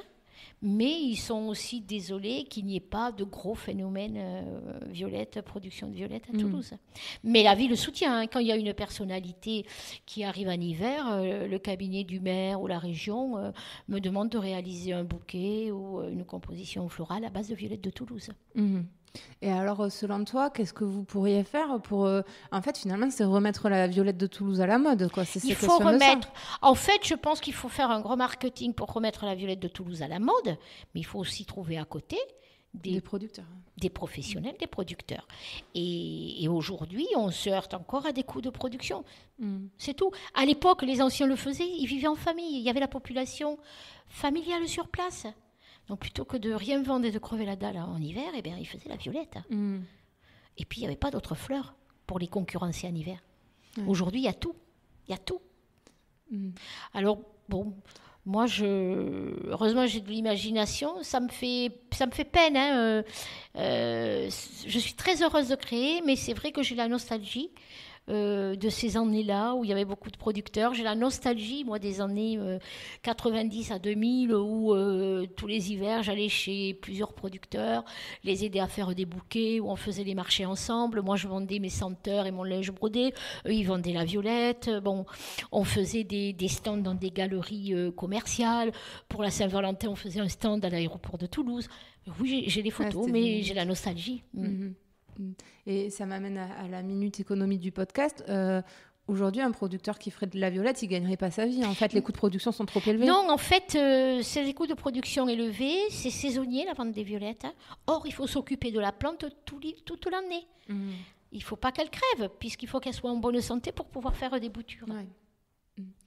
S2: mais ils sont aussi désolés qu'il n'y ait pas de gros phénomène euh, violette, production de violette à mm. Toulouse. Mais la ville le soutient. Hein. Quand il y a une personnalité qui arrive en hiver, euh, le cabinet du maire ou la région me demande de réaliser un bouquet ou une composition florale à base de violette de Toulouse.
S1: Mm. Et alors, euh, selon toi, qu'est-ce que vous pourriez faire pour. Euh, en fait, finalement, c'est remettre la violette de Toulouse à la mode, quoi. C'est
S2: Il faut remettre. En fait, je pense qu'il faut faire un gros marketing pour remettre la violette de Toulouse à la mode, mais il faut aussi trouver à côté
S1: des, producteurs.
S2: Des professionnels, des producteurs. Et, aujourd'hui, on se heurte encore à des coûts de production. Hmm. C'est tout. À l'époque, les anciens le faisaient, ils vivaient en famille. Il y avait la population familiale sur place. Donc plutôt que de rien vendre et de crever la dalle en hiver, eh bien, ils faisaient la violette. Mm. Et puis il n'y avait pas d'autres fleurs pour les concurrencer en hiver. Aujourd'hui, il y a tout. Il y a tout. Mm. Alors, bon, moi, je, heureusement, j'ai de l'imagination. Ça me fait, ça me fait peine. Hein, euh, euh, je suis très heureuse de créer, mais c'est vrai que j'ai la nostalgie euh, de ces années-là où il y avait beaucoup de producteurs. J'ai la nostalgie, moi, des années 90 euh, à 2000 où euh, tous les hivers, j'allais chez plusieurs producteurs, les aider à faire des bouquets, où on faisait les marchés ensemble. Moi, je vendais mes senteurs et mon linge brodé. Eux, ils vendaient la violette. Bon, on faisait des, stands dans des galeries commerciales. Pour la Saint-Valentin, on faisait un stand à l'aéroport de Toulouse. Oui, j'ai des photos, mais j'ai la nostalgie. Mm. Mhm.
S1: Et ça m'amène à, la minute économie du podcast. Euh, aujourd'hui, un producteur qui ferait de la violette, il gagnerait pas sa vie. En fait, les coûts de production sont trop élevés.
S2: Non, en fait, euh, les coûts de production élevés. C'est saisonnier, la vente des violettes. Or, il faut s'occuper de la plante tout, toute l'année. Mmh. Il faut pas qu'elle crève, puisqu'il faut qu'elle soit en bonne santé pour pouvoir faire des boutures.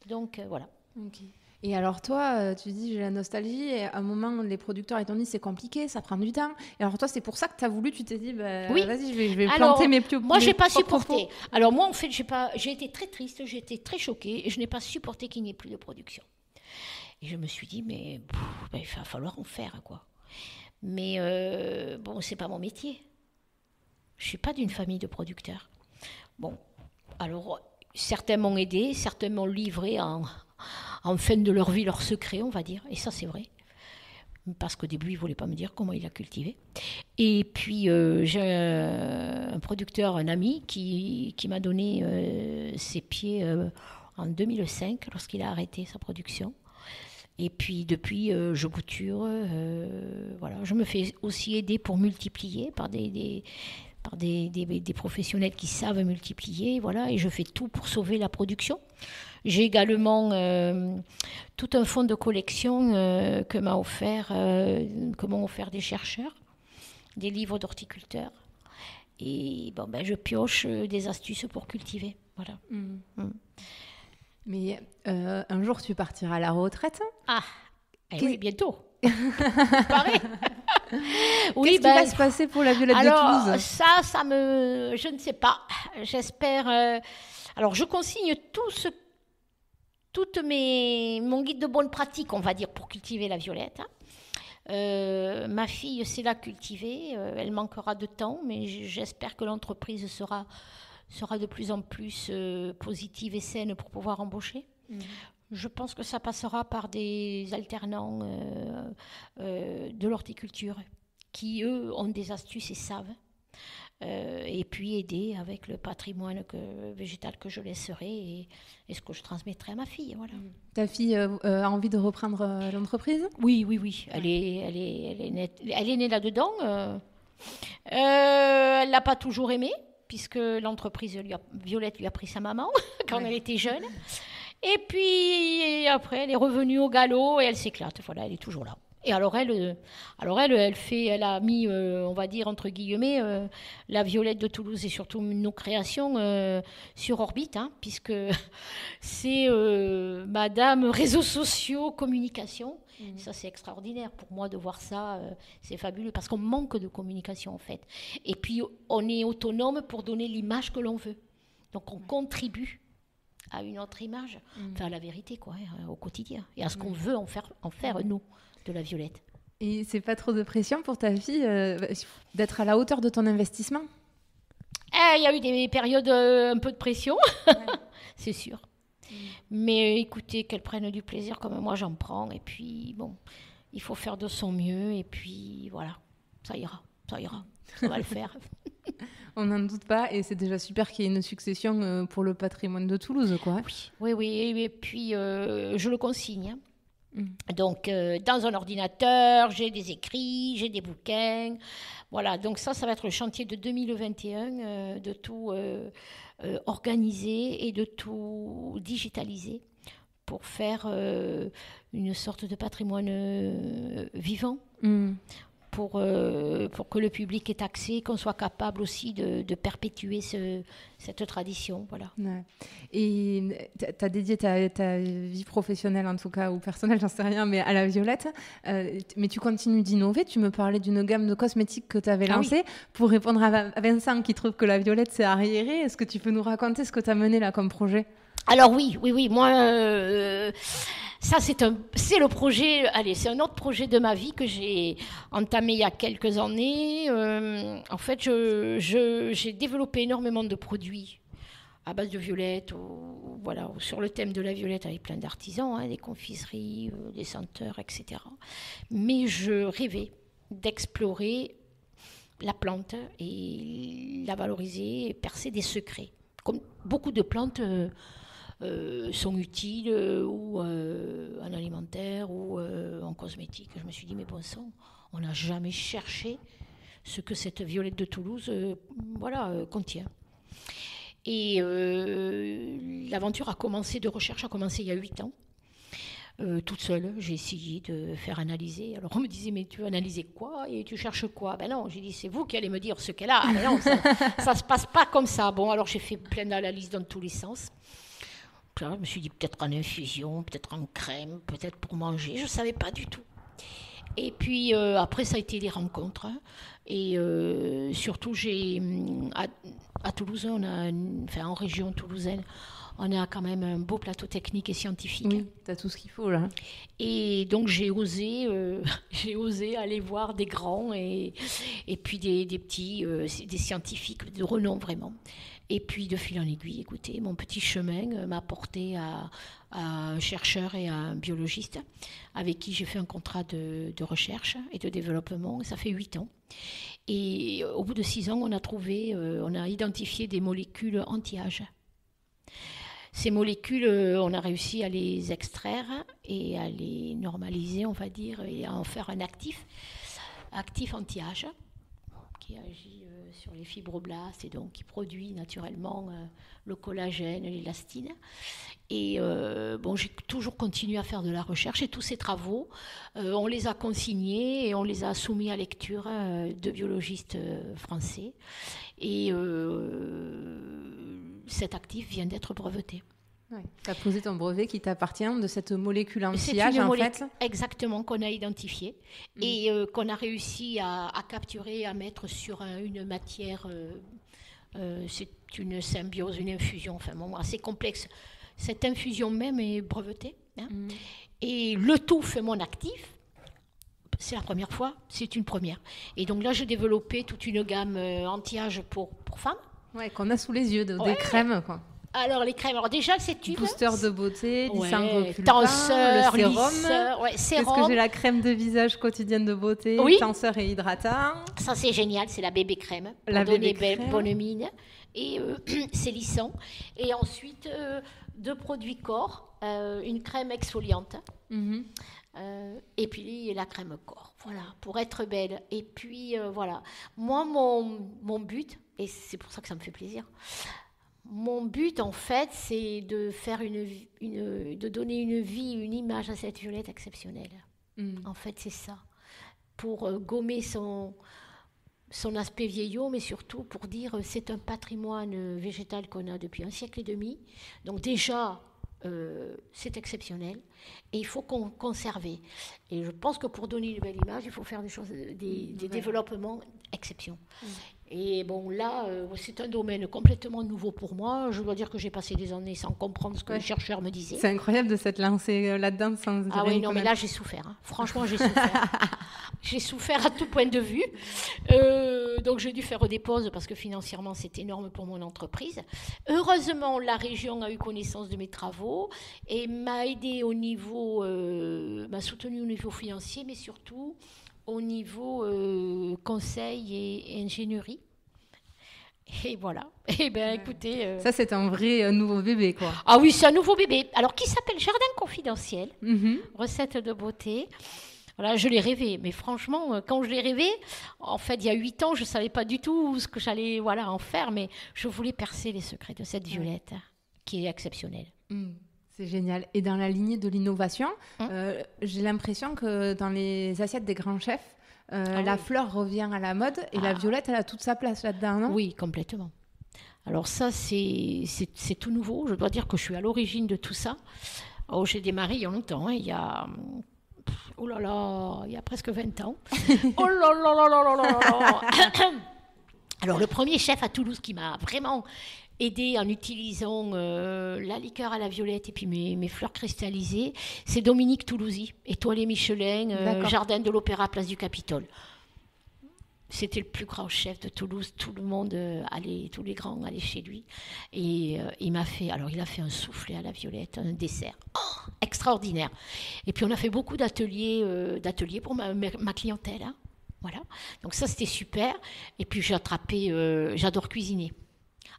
S2: Donc, euh, voilà.
S1: Ok. Et alors toi, euh, tu dis j'ai la nostalgie, et à un moment, les producteurs, ils t'ont dit c'est compliqué, ça prend du temps. Et alors toi, c'est pour ça que tu as voulu, tu t'es dit, bah,
S2: oui.
S1: vas-y, je vais, planter mes pieds.
S2: Moi, j'ai pas supporté. Alors moi, en fait, j'ai pas, j'ai été très triste, j'ai été très choquée, et je n'ai pas supporté qu'il n'y ait plus de production. Et je me suis dit, mais ben, il va falloir en faire, quoi. Mais euh, bon, c'est pas mon métier. Je suis pas d'une famille de producteurs. Bon, alors certains m'ont aidé, certains m'ont livré en en fin de leur vie leur secret, on va dire. Et ça, c'est vrai. Parce qu'au début, il ne voulait pas me dire comment il a cultivé. Et puis, euh, j'ai un, producteur, un ami, qui, qui m'a donné euh, ses pieds euh, en 2005, lorsqu'il a arrêté sa production. Et puis, depuis, je bouture. voilà. Je me fais aussi aider pour multiplier par des, par des, des, professionnels qui savent multiplier, voilà, et je fais tout pour sauver la production. J'ai également euh, tout un fonds de collection euh, que m'a offert, euh, que m'ont offert des chercheurs, des livres d'horticulteurs. Et bon, ben, je pioche des astuces pour cultiver. Voilà. Mm. Mm.
S1: Mais un jour, tu partiras à la retraite
S2: Ah, eh oui, bientôt. [laughs]
S1: Pareil. oui, Qu'est-ce qui va ben, se passer pour la Violette
S2: alors,
S1: de Toulouse?
S2: Ça, ça me, je ne sais pas. J'espère. alors, je consigne tout ce toute mes, mon guide de bonne pratique, on va dire, pour cultiver la violette. Hein. Euh, ma fille sait la cultiver, euh, elle manquera de temps, mais j'espère que l'entreprise sera, sera de plus en plus euh, positive et saine pour pouvoir embaucher. Mhm. Je pense que ça passera par des alternants de l'horticulture qui, eux, ont des astuces et savent. Euh, et puis aider avec le patrimoine que, végétal que je laisserai et, et, ce que je transmettrai à ma fille. Voilà.
S1: Ta fille euh, euh, a envie de reprendre l'entreprise?
S2: Oui, oui, oui. Elle est, elle est, elle est, née, elle est née là-dedans. elle l'a pas toujours aimé puisque l'entreprise, Violette lui a pris sa maman [laughs] quand elle était jeune. Et puis après, elle est revenue au galop et elle s'éclate. Voilà, elle est toujours là. Et alors elle, euh, alors elle, elle fait, elle a mis, euh, on va dire entre guillemets, euh, la Violette de Toulouse et surtout nos créations sur orbite, hein, puisque [laughs] c'est Madame réseaux sociaux, communication. Mmh. Ça c'est extraordinaire pour moi de voir ça, c'est fabuleux parce qu'on manque de communication en fait. Et puis on est autonome pour donner l'image que l'on veut. Donc on contribue à une autre image, mmh. enfin à la vérité quoi, hein, au quotidien et à ce qu'on veut en faire, en faire nous de la violette.
S1: Et c'est pas trop de pression pour ta fille euh, d'être à la hauteur de ton investissement?
S2: Eh, Il y a eu des périodes euh, un peu de pression, [laughs] c'est sûr. Mais euh, écoutez, qu'elle prenne du plaisir comme moi j'en prends. Et puis, bon, il faut faire de son mieux. Et puis, voilà, ça ira, ça ira. On va le [laughs] faire.
S1: On n'en doute pas, et c'est déjà super qu'il y ait une succession pour le patrimoine de Toulouse, quoi.
S2: Oui, oui, et puis je le consigne. Hein. Mm. Donc, euh, dans un ordinateur, j'ai des écrits, j'ai des bouquins. Voilà, donc ça, ça va être le chantier de 2021, euh, de tout euh, organiser et de tout digitaliser pour faire une sorte de patrimoine vivant. Mm pour, euh, pour que le public ait accès, qu'on soit capable aussi de, de perpétuer ce, cette tradition. Voilà.
S1: Et tu as dédié ta, ta, vie professionnelle, en tout cas, ou personnelle, [laughs] j'en sais rien, mais à la violette. Euh, mais tu continues d'innover. Tu me parlais d'une gamme de cosmétiques que tu avais ah lancée pour répondre à Vincent qui trouve que la violette, c'est arriéré. Est-ce que tu peux nous raconter ce que tu as mené là comme projet?
S2: Alors oui, oui, oui. Moi... Euh, ça, c'est un, le projet. Allez, c'est un autre projet de ma vie que j'ai entamé il y a quelques années. Euh, en fait, j'ai développé énormément de produits à base de violette, ou, voilà, sur le thème de la violette avec plein d'artisans, hein, des confiseries, euh, des senteurs, etc. Mais je rêvais d'explorer la plante et la valoriser et percer des secrets. Comme beaucoup de plantes. Euh, euh, sont utiles euh, ou euh, en alimentaire ou en cosmétique. Je me suis dit, mais bon sang, on n'a jamais cherché ce que cette violette de Toulouse voilà, contient. Et l'aventure a commencé, de recherche a commencé il y a huit ans. toute seule, j'ai essayé de faire analyser. Alors on me disait, mais tu analyses quoi? Et tu cherches quoi? Ben non, j'ai dit, c'est vous qui allez me dire ce qu'elle a. Ben non, ça, [laughs] ne se passe pas comme ça. Bon, alors j'ai fait plein d'analyses dans tous les sens je me suis dit peut-être en infusion, peut-être en crème, peut-être pour manger, je ne savais pas du tout. Et puis euh, après, ça a été des rencontres. Hein. Et euh, surtout, j'ai à, Toulouse, on a, enfin en région toulousaine, on a quand même un beau plateau technique et scientifique.
S1: Oui, tu as tout ce qu'il faut là.
S2: Et donc j'ai osé, euh, [laughs] j'ai osé aller voir des grands et, et puis des, des petits, des scientifiques de renom vraiment. Et puis, de fil en aiguille, écoutez, mon petit chemin euh, m'a porté à, un chercheur et à un biologiste avec qui j'ai fait un contrat de, recherche et de développement. Ça fait huit ans. Et euh, au bout de six ans, on a trouvé, euh, on a identifié des molécules anti-âge. Ces molécules, on a réussi à les extraire et à les normaliser, on va dire, et à en faire un actif, actif anti-âge qui agit euh, sur les fibroblastes et donc qui produit naturellement euh, le collagène, l'élastine. Et euh, bon, j'ai toujours continué à faire de la recherche et tous ces travaux, on les a consignés et on les a soumis à lecture de biologistes français. Et cet actif vient d'être breveté.
S1: Tu as posé ton brevet qui t'appartient de cette molécule anti-âge, en fait
S2: Exactement, qu'on a identifiée mm. et euh, qu'on a réussi à, capturer, à mettre sur une matière. Euh, euh, c'est une symbiose, une infusion, enfin, assez complexe. Cette infusion même est brevetée. Hein. Mm. Et le tout fait mon actif. C'est la première fois, c'est une première. Et donc là, j'ai développé toute une gamme anti-âge pour, pour femmes.
S1: Ouais, qu'on a sous les yeux, de, des crèmes, quoi.
S2: Alors les crèmes, alors déjà c'est tube.
S1: Booster de beauté,
S2: Ouais, tenseur,
S1: le sérum.
S2: lisseur, ouais,
S1: Est-ce que
S2: sérum.
S1: j'ai la crème de visage quotidienne de beauté,
S2: Oui.
S1: tenseur et hydratant
S2: Ça c'est génial, c'est la bébé crème pour
S1: La
S2: donner
S1: bébé crème.
S2: bonne mine et euh, [clears throat] c'est lissant. Et ensuite euh, deux produits corps, euh, une crème exfoliante.
S1: Mhm.
S2: Et puis la crème corps, voilà, pour être belle. Et puis voilà, moi mon, mon but, et c'est pour ça que ça me fait plaisir, mon but en fait c'est de faire une, de donner une vie, une image à cette violette exceptionnelle.
S1: Mhm.
S2: En fait c'est ça, pour euh, gommer son son aspect vieillot, mais surtout pour dire euh, c'est un patrimoine euh, végétal qu'on a depuis un siècle et demi. Donc déjà, euh, c'est exceptionnel et il faut qu'on conserver. Et je pense que pour donner une belle image, il faut faire des choses, des, développements exception.
S1: Mm.
S2: Et bon, là, euh, c'est un domaine complètement nouveau pour moi. Je dois dire que j'ai passé des années sans comprendre ce que
S1: Ouais.
S2: les chercheurs me disaient.
S1: C'est incroyable de s'être lancé euh, là-dedans sans
S2: Ah oui, non, mais là, j'ai souffert. hein. Franchement, j'ai souffert. [laughs] j'ai souffert à tout point de vue. Euh, donc, j'ai dû faire des pauses parce que financièrement, c'est énorme pour mon entreprise. Heureusement, la région a eu connaissance de mes travaux et m'a aidé au niveau, euh, m'a soutenu au niveau financier, mais surtout au niveau euh, conseil et, ingénierie. Et voilà. [laughs] Eh bien, écoutez. euh,
S1: Ça, c'est un vrai euh, nouveau bébé, quoi.
S2: Ah oui, c'est un nouveau bébé. Alors, qui s'appelle Jardin Confidentiel
S1: Mhm.
S2: recette de beauté. Voilà, je l'ai rêvé, mais franchement, quand je l'ai rêvé, en fait, il y a huit ans, je ne savais pas du tout ce que j'allais voilà, en faire, mais je voulais percer les secrets de cette violette qui est exceptionnelle.
S1: Mm. C'est génial. Et dans la lignée de l'innovation,
S2: mmh.
S1: euh, j'ai l'impression que dans les assiettes des grands chefs, euh,
S2: ah
S1: la fleur revient à la mode et la
S2: ah.
S1: violette, elle a toute sa place là-dedans, non?
S2: Oui, complètement. Alors ça, c'est tout nouveau. Je dois dire que je suis à l'origine de tout ça. Oh, j'ai démarré il y a longtemps, hein, il y a... Oh là là, il y a presque 20 ans. [laughs] oh là là là là là là là [coughs] Alors le premier chef à Toulouse qui m'a vraiment aidé en utilisant euh, la liqueur à la violette et puis mes, mes fleurs cristallisées, c'est Dominique Toulousy, étoilé Michelin, euh, jardin de l'Opéra, place du Capitole. C'était le plus grand chef de Toulouse. Tout le monde euh, allait, tous les grands allaient chez lui. Et euh, il m'a fait, alors il a fait un soufflé à la violette, un dessert Oh, extraordinaire. Et puis on a fait beaucoup d'ateliers, d'ateliers pour ma, ma- ma clientèle. hein. Voilà. Donc ça c'était super. Et puis j'ai attrapé, euh, j'adore cuisiner.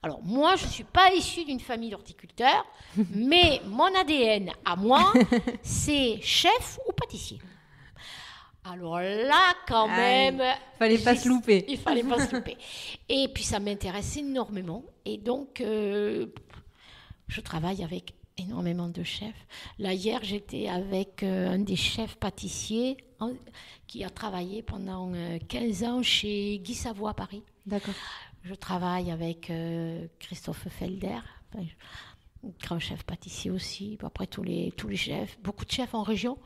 S2: Alors moi je suis pas issue d'une famille d'horticulteurs, [laughs] mais mon ADN à moi [laughs] c'est chef ou pâtissier. Alors là quand même.
S1: Fallait pas se louper.
S2: Il fallait pas se [laughs] louper. Et puis ça m'intéresse énormément. Et donc, euh, je travaille avec énormément de chefs. Là, hier, j'étais avec euh, un des chefs pâtissiers qui a travaillé pendant euh, 15 ans chez Guy Savoie à Paris.
S1: D'accord.
S2: Je travaille avec euh, Christophe Felder, grand chef pâtissier aussi. Après, tous les, tous les chefs, beaucoup de chefs en région.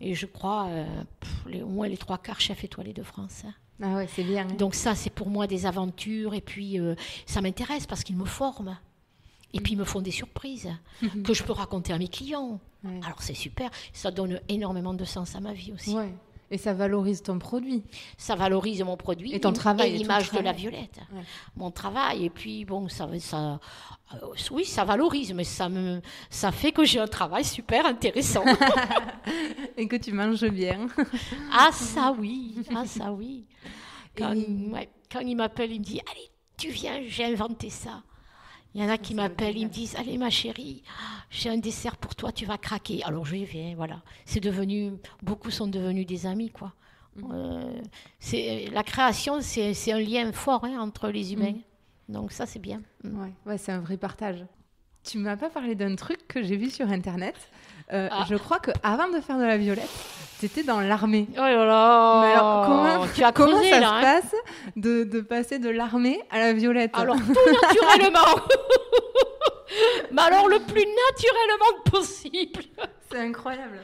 S2: Et je crois, euh, pff, les- au moins les trois quarts chefs étoilés de France. hein.
S1: Ah ouais, c'est bien. hein.
S2: Donc ça, c'est pour moi des aventures. Et puis, euh, ça m'intéresse parce qu'ils me forment. Et puis, ils me font des surprises [laughs] que je peux raconter à mes clients.
S1: Ouais.
S2: Alors, c'est super. Ça donne énormément de sens à ma vie aussi.
S1: Ouais. Et ça valorise ton produit.
S2: Ça valorise mon produit
S1: Et ton travail, et
S2: l'image de la violette.
S1: Ouais.
S2: Mon travail. Et puis, bon, ça, ça, euh, oui, ça valorise, mais ça, me, ça fait que j'ai un travail super intéressant. [laughs]
S1: Et que tu manges bien. [laughs]
S2: ah, ça oui. Ah, ça oui. Quand,
S1: Et-
S2: ouais, quand il m'appelle, il me dit Allez, tu viens, j'ai inventé ça. Il y en a qui m'appellent, ils me disent Allez, ma chérie, j'ai un dessert pour toi, tu vas craquer. Alors je viens, voilà. C'est devenu, beaucoup sont devenus des amis, quoi.
S1: Mhm.
S2: Euh, c'est, la création, c'est, c'est un lien fort hein, entre les humains. Donc ça, c'est bien. Mm.
S1: Ouais, ouais c'est un vrai partage. Tu m'as pas parlé d'un truc que j'ai vu sur internet. Euh,
S2: Ah.
S1: Je crois que avant de faire de la violette, tu étais dans l'armée.
S2: Oh là là
S1: Mais alors, comment,
S2: Tu as
S1: comment
S2: creusé,
S1: ça
S2: là,
S1: se
S2: hein.
S1: passe de, de passer de l'armée à la violette
S2: Alors, tout naturellement [laughs] Mais alors, le plus naturellement possible
S1: C'est incroyable.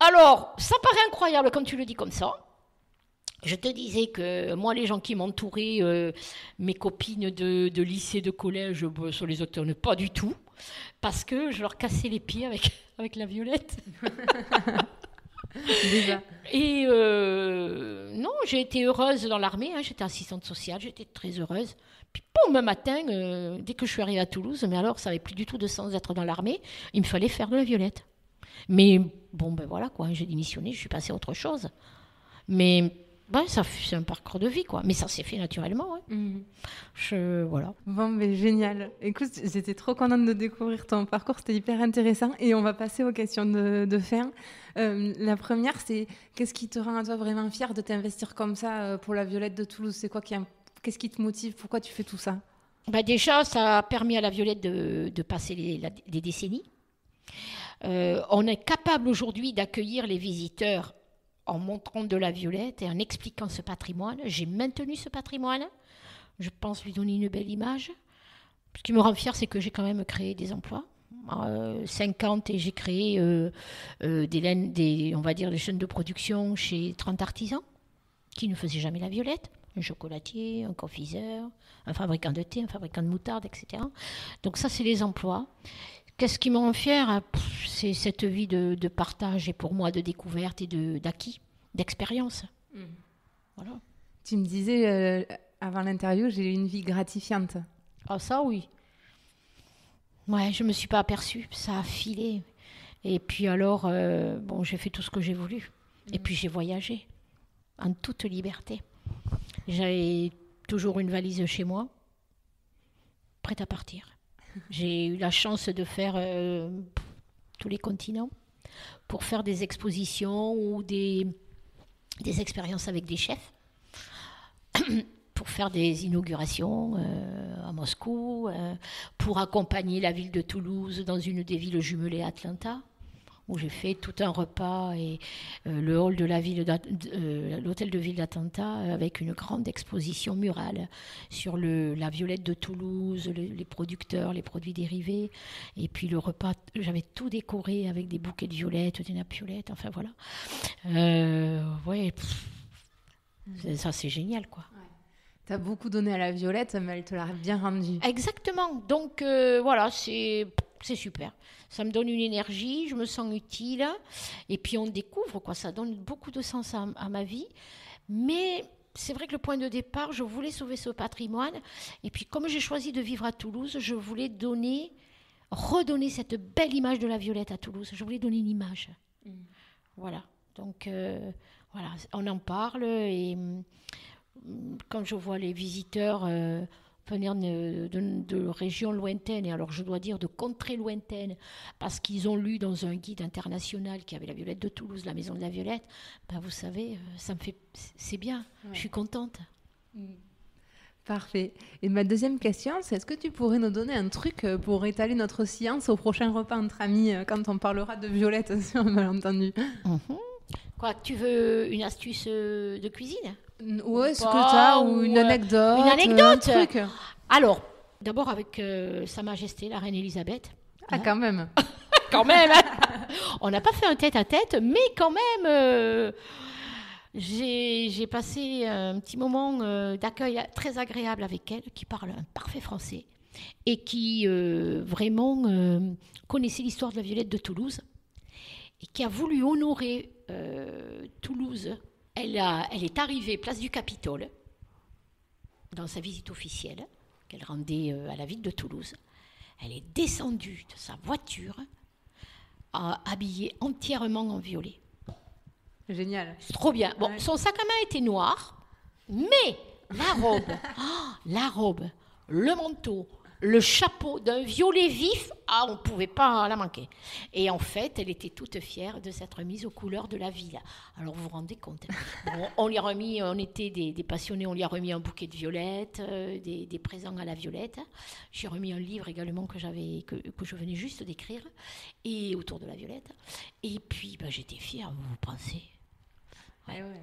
S2: Alors, ça paraît incroyable quand tu le dis comme ça. Je te disais que moi, les gens qui m'entouraient, euh, mes copines de, de lycée, de collège, bah, ça les étonne pas du tout, parce que je leur cassais les pieds avec, [laughs] avec la violette. [laughs]
S1: Déjà.
S2: Et euh, non, j'ai été heureuse dans l'armée, hein, j'étais assistante sociale, j'étais très heureuse. Puis, boum, un matin, euh, dès que je suis arrivée à Toulouse, mais alors, ça n'avait plus du tout de sens d'être dans l'armée. Il me fallait faire de la violette. Mais bon, ben voilà, quoi. J'ai démissionné, je suis passée à autre chose. Mais ben, ça, c'est un parcours de vie, quoi. Mais ça s'est fait naturellement. hein.
S1: Mhm.
S2: Je, voilà.
S1: Bon, mais génial. Écoute, j'étais trop contente de découvrir ton parcours, c'était hyper intéressant. Et on va passer aux questions de, de fin. Euh, la première, c'est qu'est-ce qui te rend à toi vraiment fier de t'investir comme ça euh, pour la Violette de Toulouse? C'est quoi qui, qu'est-ce qui te motive? Pourquoi tu fais tout ça?
S2: Bah déjà, ça a permis à la Violette de, de passer les, la- les décennies. Euh, on est capable aujourd'hui d'accueillir les visiteurs en montrant de la Violette et en expliquant ce patrimoine. J'ai maintenu ce patrimoine. Je pense lui donner une belle image. Ce qui me rend fier, c'est que j'ai quand même créé des emplois. Euh, 50 et j'ai créé euh, euh, des, laines- des, on va dire, des chaînes de production chez 30 artisans qui ne faisaient jamais la violette. Un chocolatier, un confiseur, un fabricant de thé, un fabricant de moutarde, etc. Donc ça, c'est les emplois. Qu'est-ce qui me rend fier hein, Pff, C'est cette vie de, de partage et pour moi de découverte et de- d'acquis, d'expérience. Voilà.
S1: Tu me disais euh, avant l'interview, j'ai eu une vie gratifiante.
S2: Ah ça oui. Ouais, je me suis pas aperçue, ça a filé. Et puis alors, euh, bon, j'ai fait tout ce que j'ai voulu. Et puis j'ai voyagé en toute liberté. J'avais toujours une valise chez moi, prête à partir. J'ai eu la chance de faire euh, tous les continents pour faire des expositions ou des, expériences avec des chefs [coughs] pour faire des inaugurations euh, à Moscou, euh, pour accompagner la ville de Toulouse dans une des villes jumelées à Atlanta, où j'ai fait tout un repas et euh, le hall de la ville, euh, l'hôtel de ville d'Atlanta, euh, avec une grande exposition murale sur le, la violette de Toulouse, le- les producteurs, les produits dérivés, et puis le repas, j'avais tout décoré avec des bouquets de violettes, des nappes violettes, enfin voilà. Euh, ouais, pff, ça c'est génial quoi.
S1: T'as beaucoup donné à la Violette, mais elle te l'a bien rendu.
S2: Exactement. Donc voilà, c'est c'est super. Ça me donne une énergie, je me sens utile. Et puis on découvre, quoi. Ça donne beaucoup de sens à, à ma vie. Mais c'est vrai que le point de départ, je voulais sauver ce patrimoine. Et puis comme j'ai choisi de vivre à Toulouse, je voulais donner, redonner cette belle image de la Violette à Toulouse. Je voulais donner une image. Voilà. Donc euh, voilà, on en parle et hum, quand je vois les visiteurs euh, venir de, de- de régions lointaines, et alors je dois dire de contrées lointaines, parce qu'ils ont lu dans un guide international qui avait la Violette de Toulouse, la Maison de la Violette, ben vous savez, euh, ça me fait, c'est bien, je suis contente.
S1: Parfait. Et ma deuxième question, c'est est-ce que tu pourrais nous donner un truc euh, pour étaler notre science au prochain repas entre amis euh, quand on parlera de Violette [laughs] sur un malentendu?
S2: Quoi, tu veux une astuce de cuisine?
S1: Ouais, ce que
S2: Pas,
S1: tu as, ou une
S2: ou, euh,
S1: anecdote.
S2: une
S1: euh,
S2: anecdote.
S1: Un truc.
S2: Alors, d'abord avec euh, Sa Majesté, la Reine Elisabeth.
S1: Ah, quand même. [laughs]
S2: quand même. hein. On n'a pas fait un tête-à-tête, mais quand même, euh, j'ai j'ai passé un petit moment euh, d'accueil très agréable avec elle, qui parle un parfait français et qui vraiment connaissait l'histoire de la Violette de Toulouse et qui a voulu honorer Toulouse. Elle, a- elle est arrivée place du Capitole dans sa visite officielle qu'elle rendait euh, à la ville de Toulouse. Elle est descendue de sa voiture habillée entièrement en violet.
S1: Génial.
S2: C'est trop bien. Bon,
S1: Ouais.
S2: son sac à main était noir, mais la robe, oh, [laughs] la robe, le manteau, le chapeau d'un violet vif, ah, on ne pouvait pas la manquer. Et en fait, elle était toute fière de s'être mise aux couleurs de la ville. Alors vous vous rendez compte [laughs] Bon, On lui a remis, on était des, des passionnés, on lui a remis un bouquet de violettes, euh, des, des présents à la violette. J'ai remis un livre également que j'avais, que, que je venais juste d'écrire, et autour de la violette. Et puis, ben, j'étais fière, vous pensez?
S1: Ouais, ouais.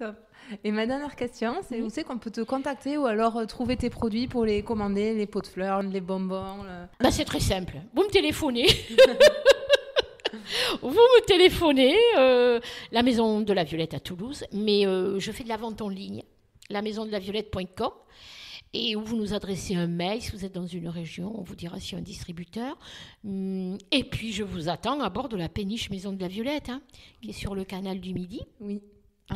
S1: Top. Et ma dernière question, c'est
S2: Mhm.
S1: où c'est qu'on peut te contacter ou alors euh, trouver tes produits pour les commander, les pots de fleurs, les bonbons le-
S2: Bah, c'est très simple. Vous me téléphonez. [laughs] Vous me téléphonez, euh, la maison de la Violette à Toulouse, mais euh, je fais de la vente en ligne, la maison de la Violette.com, et où vous nous adressez un mail si vous êtes dans une région, on vous dira s'il y a un distributeur. Hum, Et puis je vous attends à bord de la péniche Maison de la Violette, hein, qui est sur le canal du Midi.
S1: Oui,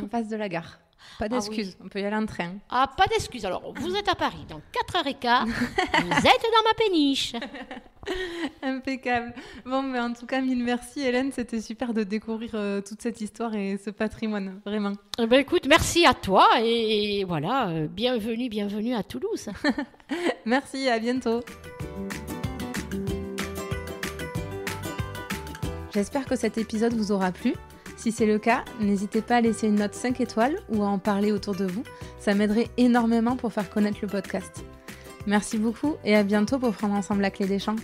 S1: en face de la gare. Pas d'excuses, on peut y aller en train.
S2: Ah, pas d'excuses. Alors, vous êtes à Paris, dans 4h15, [laughs] vous êtes dans ma péniche. [laughs]
S1: Impeccable. Bon, mais en tout cas, mille merci Hélène, c'était super de découvrir euh, toute cette histoire et ce patrimoine, vraiment.
S2: Eh ben, écoute, merci à toi et, voilà, euh, bienvenue, bienvenue à Toulouse. [laughs]
S1: merci, à bientôt. J'espère que cet épisode vous aura plu. Si c'est le cas, n'hésitez pas à laisser une note 5 étoiles ou à en parler autour de vous. Ça m'aiderait énormément pour faire connaître le podcast. Merci beaucoup et à bientôt pour prendre ensemble la clé des champs.